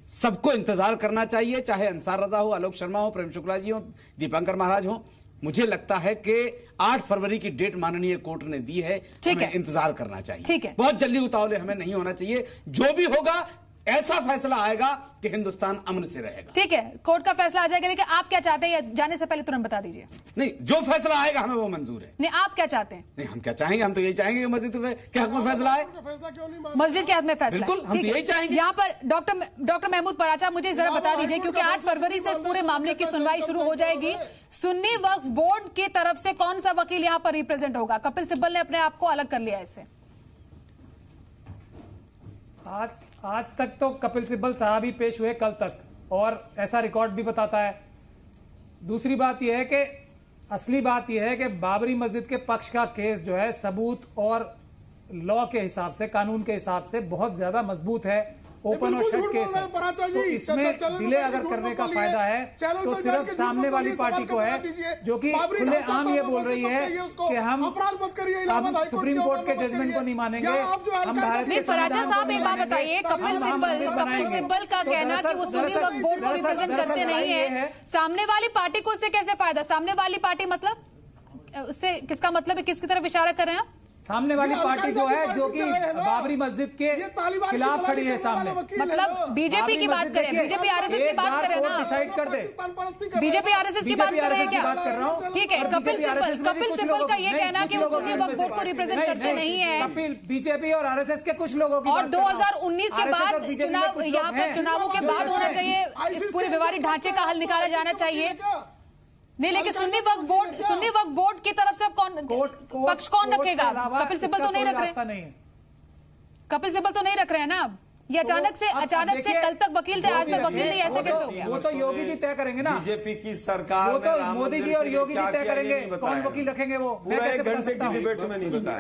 सबको इंतज़ार करना चाहिए चाहे अंसार रजा हो आलोक शर्मा हो प्रेम शुक्ला जी हो दीपांकर महाराज हो। मुझे लगता है कि 8 फरवरी की डेट माननीय कोर्ट ने दी है ठीक है। इंतज़ार करना चाहिए। ठीक है। बहुत जल्दी उतावले हमें नहीं होना चाहिए। जो भी होगा ऐसा फैसला आएगा कि हिंदुस्तान अमन से रहेगा। ठीक है कोर्ट का फैसला आ जाएगा लेकिन आप क्या चाहते हैं? जाने से पहले तुरंत बता दीजिए। नहीं जो फैसला आएगा हमें वो मंजूर है। नहीं आप क्या चाहते हैं? नहीं हम क्या चाहेंगे? हम तो यही चाहेंगे कि मस्जिद के हक में फैसला आए। मस्जिद के हक में फैसला। बिल्कुल हम तो यही चाहेंगे। यहाँ पर डॉक्टर डॉक्टर महमूद पराचा मुझे जरा बता दीजिए क्योंकि आठ फरवरी से इस पूरे मामले की सुनवाई शुरू हो जाएगी। सुन्नी वक्फ बोर्ड की तरफ़ से कौन सा वकील यहाँ पर रिप्रेजेंट होगा? कपिल सिब्बल ने अपने आप को अलग कर लिया इससे आज आज तक तो कपिल सिब्बल साहब ही पेश हुए, कल तक। और ऐसा रिकॉर्ड भी बताता है। दूसरी बात यह है कि, असली बात यह है कि बाबरी मस्जिद के पक्ष का केस जो है सबूत और लॉ के हिसाब से, कानून के हिसाब से बहुत ज़्यादा मज़बूत है। ओपन और शट केस है। तो इसमें डिले अगर करने का फ़ायदा है तो सिर्फ़ सामने वाली पार्टी को है जो कि खुले आम ये बोल रही है कि हम सुप्रीम कोर्ट के जजमेंट को नहीं मानेंगे। हम भारत के पराजा साहब एक बात बताइए कपिल सिब्बल कपिल सिब्बल का तो कहना कि वो सुप्रीम कोर्ट को रिप्रेजेंट करते नहीं है। सामने वाली पार्टी को उससे कैसे फ़ायदा? सामने वाली पार्टी मतलब उससे किसका मतलब है? किसकी तरफ़ इशारा कर रहे हैं आप? सामने वाली पार्टी जो है जो कि बाबरी मस्जिद के खिलाफ खड़ी है सामने। मतलब बीजेपी की बात करें बीजेपी आरएसएस की बात करें ना। डिसाइड कर दे। बीजेपी आरएसएस की बात कर रहे हैं क्या? ठीक है कपिल सिब्बल कपिल सिब्बल का ये कहना कि वो वक्फ बोर्ड को रिप्रेजेंट करते नहीं है। कपिल बीजेपी और आरएसएस के कुछ लोगों की और 2019 के बाद चुनाव यहाँ पर चुनावों के बाद होना चाहिए। पूरे व्यवहारिक ढांचे का हल निकाला जाना चाहिए। नहीं लेकिन सुन्नी वक्त बोर्ड सुन्नी वक्त बोर्ड की तरफ़ से अब कौन कोर्ट, कोर्ट, पक्ष कौन रखेगा? कपिल सिब्बल तो नहीं रख रहे। नहीं। कपिल सिब्बल तो नहीं रख रहे हैं ना अब। ये अचानक से अचानक से कल तक वकील थे आज तक वकील नहीं ऐसे तो- कैसे हो गया? वो तो योगी जी तय करेंगे ना। बीजेपी की सरकार वो तो मोदी जी और योगी जी तय करेंगे। कौन वकील रखेंगे वो?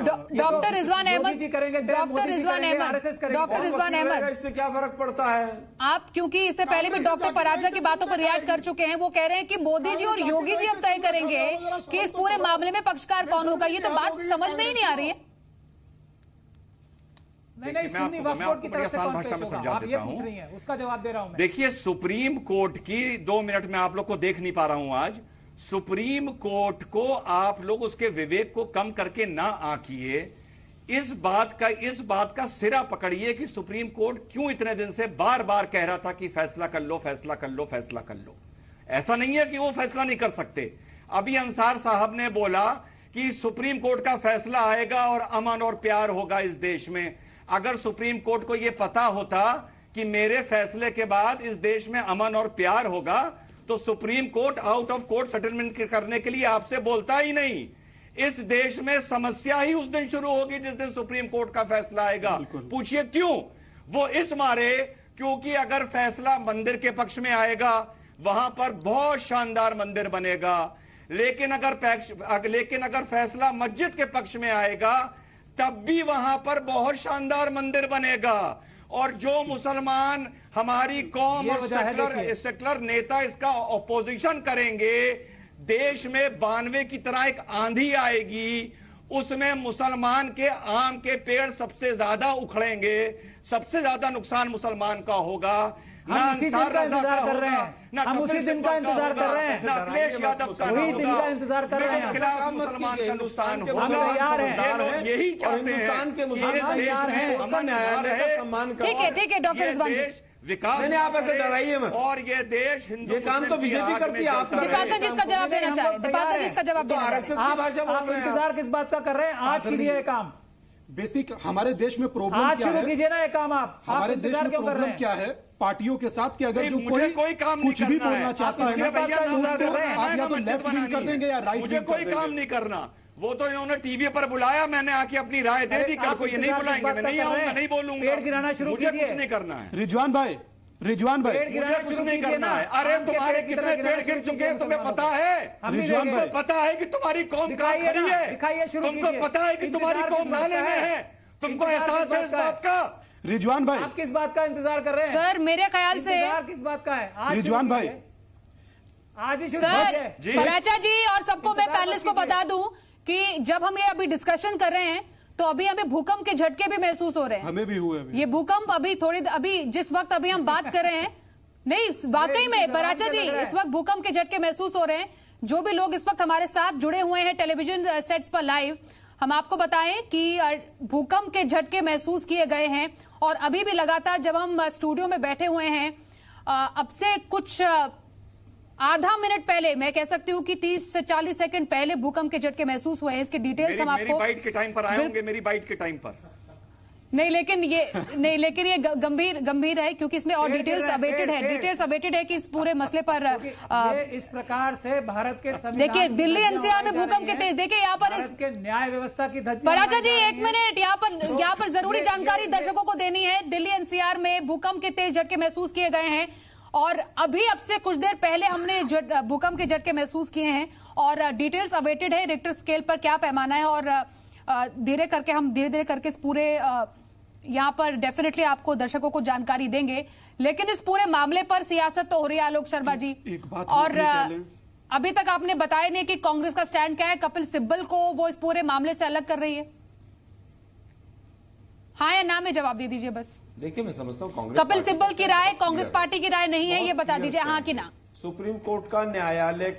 तो डॉक्टर रिजवान अहमद जी करेंगे डॉक्टर रिजवान अहमद डॉक्टर रिजवान अहमद इससे क्या फ़र्क पड़ता है? आप क्योंकि इससे पहले भी डॉक्टर पराजा की बातों पर रिएक्ट कर चुके हैं। वो कह रहे हैं की मोदी जी और योगी जी अब तय करेंगे की इस पूरे मामले में पक्षकार कौन होगा। ये तो बात समझ में ही नहीं आ रही है। देखिए सुप्रीम कोर्ट की दो मिनट में आप लोग को देख नहीं पा रहा हूँ आज। सुप्रीम कोर्ट को आप लोग उसके विवेक को कम करके ना आंकिए। इस बात का इस बात का सिरा पकड़िए कि सुप्रीम कोर्ट क्यों इतने दिन से बार बार कह रहा था कि फैसला कर लो फैसला कर लो फैसला कर लो। ऐसा नहीं है कि वो फैसला नहीं कर सकते। अभी अंसार साहब ने बोला कि सुप्रीम कोर्ट का फैसला आएगा और अमन और प्यार होगा इस देश में। अगर सुप्रीम कोर्ट को यह पता होता कि मेरे फैसले के बाद इस देश में अमन और प्यार होगा तो supreme court out of court settlement करने के लिए आपसे बोलता ही नहीं। इस देश में समस्या ही उस दिन शुरू होगी जिस दिन सुप्रीम कोर्ट का फैसला आएगा। पूछिए क्यों? वो इस मारे क्योंकि अगर फैसला मंदिर के पक्ष में आएगा वहाँ पर बहुत शानदार मंदिर बनेगा। लेकिन अगर लेकिन अगर फैसला मस्जिद के पक्ष में आएगा तब भी वहाँ पर बहुत शानदार मंदिर बनेगा। और जो मुसलमान हमारी कौम और सेकुलर सेकुलर नेता इसका ऑपोजिशन करेंगे देश में बानवे की तरह एक आंधी आएगी उसमें मुसलमान के आम के पेड़ सबसे ज़्यादा उखड़ेंगे सबसे ज़्यादा नुकसान मुसलमान का होगा। हम उसी दिन का इंतज़ार कर रहे हैं। हम उसी दिन का इंतज़ार कर रहे हैं। अखिलेश यादव का वही दिन का इंतज़ार कर रहे हैं। का हिंदुस्तान के मुसलमान तैयार हैं। यही हैं हिंदुस्तान के मुसलमान तैयार हैं। का ठीक है, ठीक है, डॉक्टर विकास नहीं, आप ऐसे डराइए मत। और ये देश हिंदू ये काम तो बीजेपी करती है, आप हैं। दीपाकर जी इसका जवाब देना हम चाहे लोग दीपाकर तैयार जी इसका जवाब तो देना आरएसएस की भाषा बोल आप रहे हैं इंतज़ार किस बात का कर रहे हैं आज कीजिए ये काम बेसिक हमारे देश में प्रॉब्लम आज क्या शुरू है? कीजिए ना ये काम आप। हमारे देश में प्रॉब्लम क्या है? पार्टियों के साथ कि अगर जो कोई कोई काम कुछ भी बोलना चाहता है हैं, आप या तो लेफ़्ट विंग कर देंगे या राइट मुझे विंग कोई काम नहीं करना। वो तो इन्होंने टीवी पर बुलाया मैंने आके अपनी राय दे दी कल को ये नहीं बुलाएँगे मैं नहीं आऊँगा नहीं बोलूँगा। गिराना शुरू मुझे कुछ नहीं करना है। रिजवान भाई रिजवान भाई। मुझे कुछ नहीं करना है। अरे तुम्हारे कितने पेड़ गिर चुके हैं तुम्हें पता है? रिजवान भाई। पता है कि तुम्हारी कौम कहाँ खड़ी है? तुमको पता है कि तुम्हारी कौम नाले में है? तुमको एहसास है इस बात का? रिजवान भाई। आप किस बात का इंतज़ार कर रहे हैं? सर मेरे ख्याल से इंतज़ार किस बात का है? रिजवान भाई। आज ही सर जी। पराचा जी और सबको मैं पैनलिस्ट को बता दूँ कि जब हम ये अभी डिस्कशन कर रहे हैं तो अभी हमें भूकंप के झटके भी महसूस हो रहे हैं। हमें भी हुए अभी। ये भूकंप अभी थोड़ी अभी जिस वक्त अभी हम बात कर रहे हैं नहीं वाकई में पराचा जी इस वक्त भूकंप के झटके महसूस हो रहे हैं। जो भी लोग इस वक्त हमारे साथ जुड़े हुए हैं टेलीविज़न सेट्स पर लाइव हम आपको बताएँ कि भूकंप के झटके महसूस किए गए हैं और अभी भी लगातार जब हम स्टूडियो में बैठे हुए हैं अब से कुछ आधा मिनट पहले मैं कह सकती हूँ कि 30 से 40 सेकंड पहले भूकंप के झटके महसूस हुए हैं। इसके डिटेल्स हम आपको बाइट के टाइम पर आए होंगे मेरी बाइट के टाइम पर। नहीं लेकिन ये नहीं लेकिन ये गंभीर गंभीर है क्योंकि इसमें और डिटेल्स है, अवेटेड है। डिटेल्स अवेटेड है कि इस पूरे मसले पर ये इस प्रकार से भारत के देखिए, दिल्ली एनसीआर में भूकंप के तेज- देखिए, यहाँ पर इस- न्याय व्यवस्था की धज्जियाँ पराचा जी एक मिनट यहाँ पर तो यहाँ पर ज़रूरी जानकारी दर्शकों को देनी है। दिल्ली एनसीआर में भूकंप के तेज झटके महसूस किए गए हैं। और अभी अब से कुछ देर पहले हमने भूकंप के झटके महसूस किए हैं और डिटेल्स अवेटेड है रिक्टर स्केल पर क्या पैमाना है और धीरे करके हम धीरे धीरे करके इस पूरे यहाँ पर डेफिनेटली आपको दर्शकों को जानकारी देंगे। लेकिन इस पूरे मामले पर सियासत तो हो रही है आलोक शर्मा जी। एक बात और। अभी तक आपने बताया नहीं कि कांग्रेस का स्टैंड क्या है कपिल सिब्बल को वो इस पूरे मामले से अलग कर रही है। हाँ या ना में जवाब दे दीजिए बस। देखिए मैं समझता हूँ कांग्रेस कपिल सिब्बल की राय कांग्रेस पार्टी की राय नहीं है ये बता दीजिए हाँ कि ना। सुप्रीम कोर्ट का न्यायालय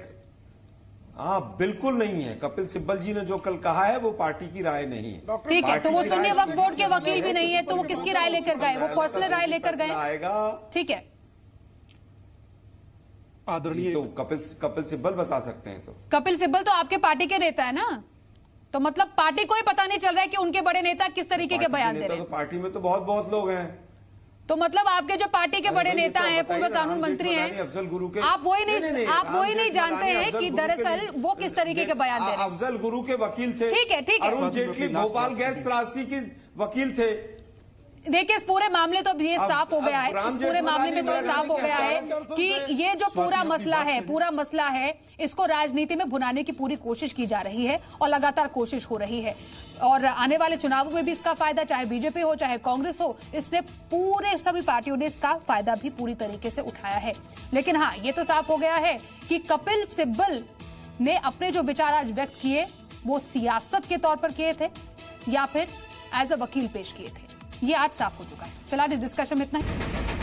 हाँ बिल्कुल नहीं है। कपिल सिब्बल जी ने जो कल कहा है वो पार्टी की राय नहीं है। ठीक है तो वो सुन्नी राय बोर्ड के वकील भी नहीं है तो वो किसकी राय लेकर गए? वो पर्सनल राय लेकर गए। आएगा। ठीक है। आदरणीय तो कपिल कपिल सिब्बल बता सकते हैं तो। कपिल सिब्बल तो आपके पार्टी के नेता है ना? तो मतलब पार्टी को ही पता नहीं चल रहा है कि उनके बड़े नेता किस तरीके के बयान दे रहे हैं। तो पार्टी में तो बहुत बहुत लोग हैं। तो मतलब आपके जो पार्टी के बड़े नेता तो हैं पूर्व कानून मंत्री हैं। अफजल गुरु के आप वही नहीं, नहीं नहीं, आप वही नहीं जानते हैं कि दरअसल वो किस तरीके के बयान दे रहे हैं। अफजल गुरु के वकील थे। ठीक है, ठीक है। अरुण जेटली भोपाल गैस त्रासी के वकील थे। देखिए इस पूरे मामले तो अब ये साफ़ हो गया है। इस पूरे मामले में तो ये साफ़ हो गया है कि ये जो पूरा मसला है पूरा मसला है इसको राजनीति में भुनाने की पूरी कोशिश की जा रही है और लगातार कोशिश हो रही है। और आने वाले चुनावों में भी इसका फ़ायदा चाहे बीजेपी हो चाहे कांग्रेस हो इसने पूरे सभी पार्टियों ने इसका फ़ायदा भी पूरी तरीके से उठाया है। लेकिन हाँ ये तो साफ़ हो गया है कि कपिल सिब्बल ने अपने जो विचार आज व्यक्त किए वो सियासत के तौर पर किए थे या फिर एज अ वकील पेश किए थे। ये आज साफ़ हो चुका है। फ़िलहाल इस डिस्कशन में इतना ही।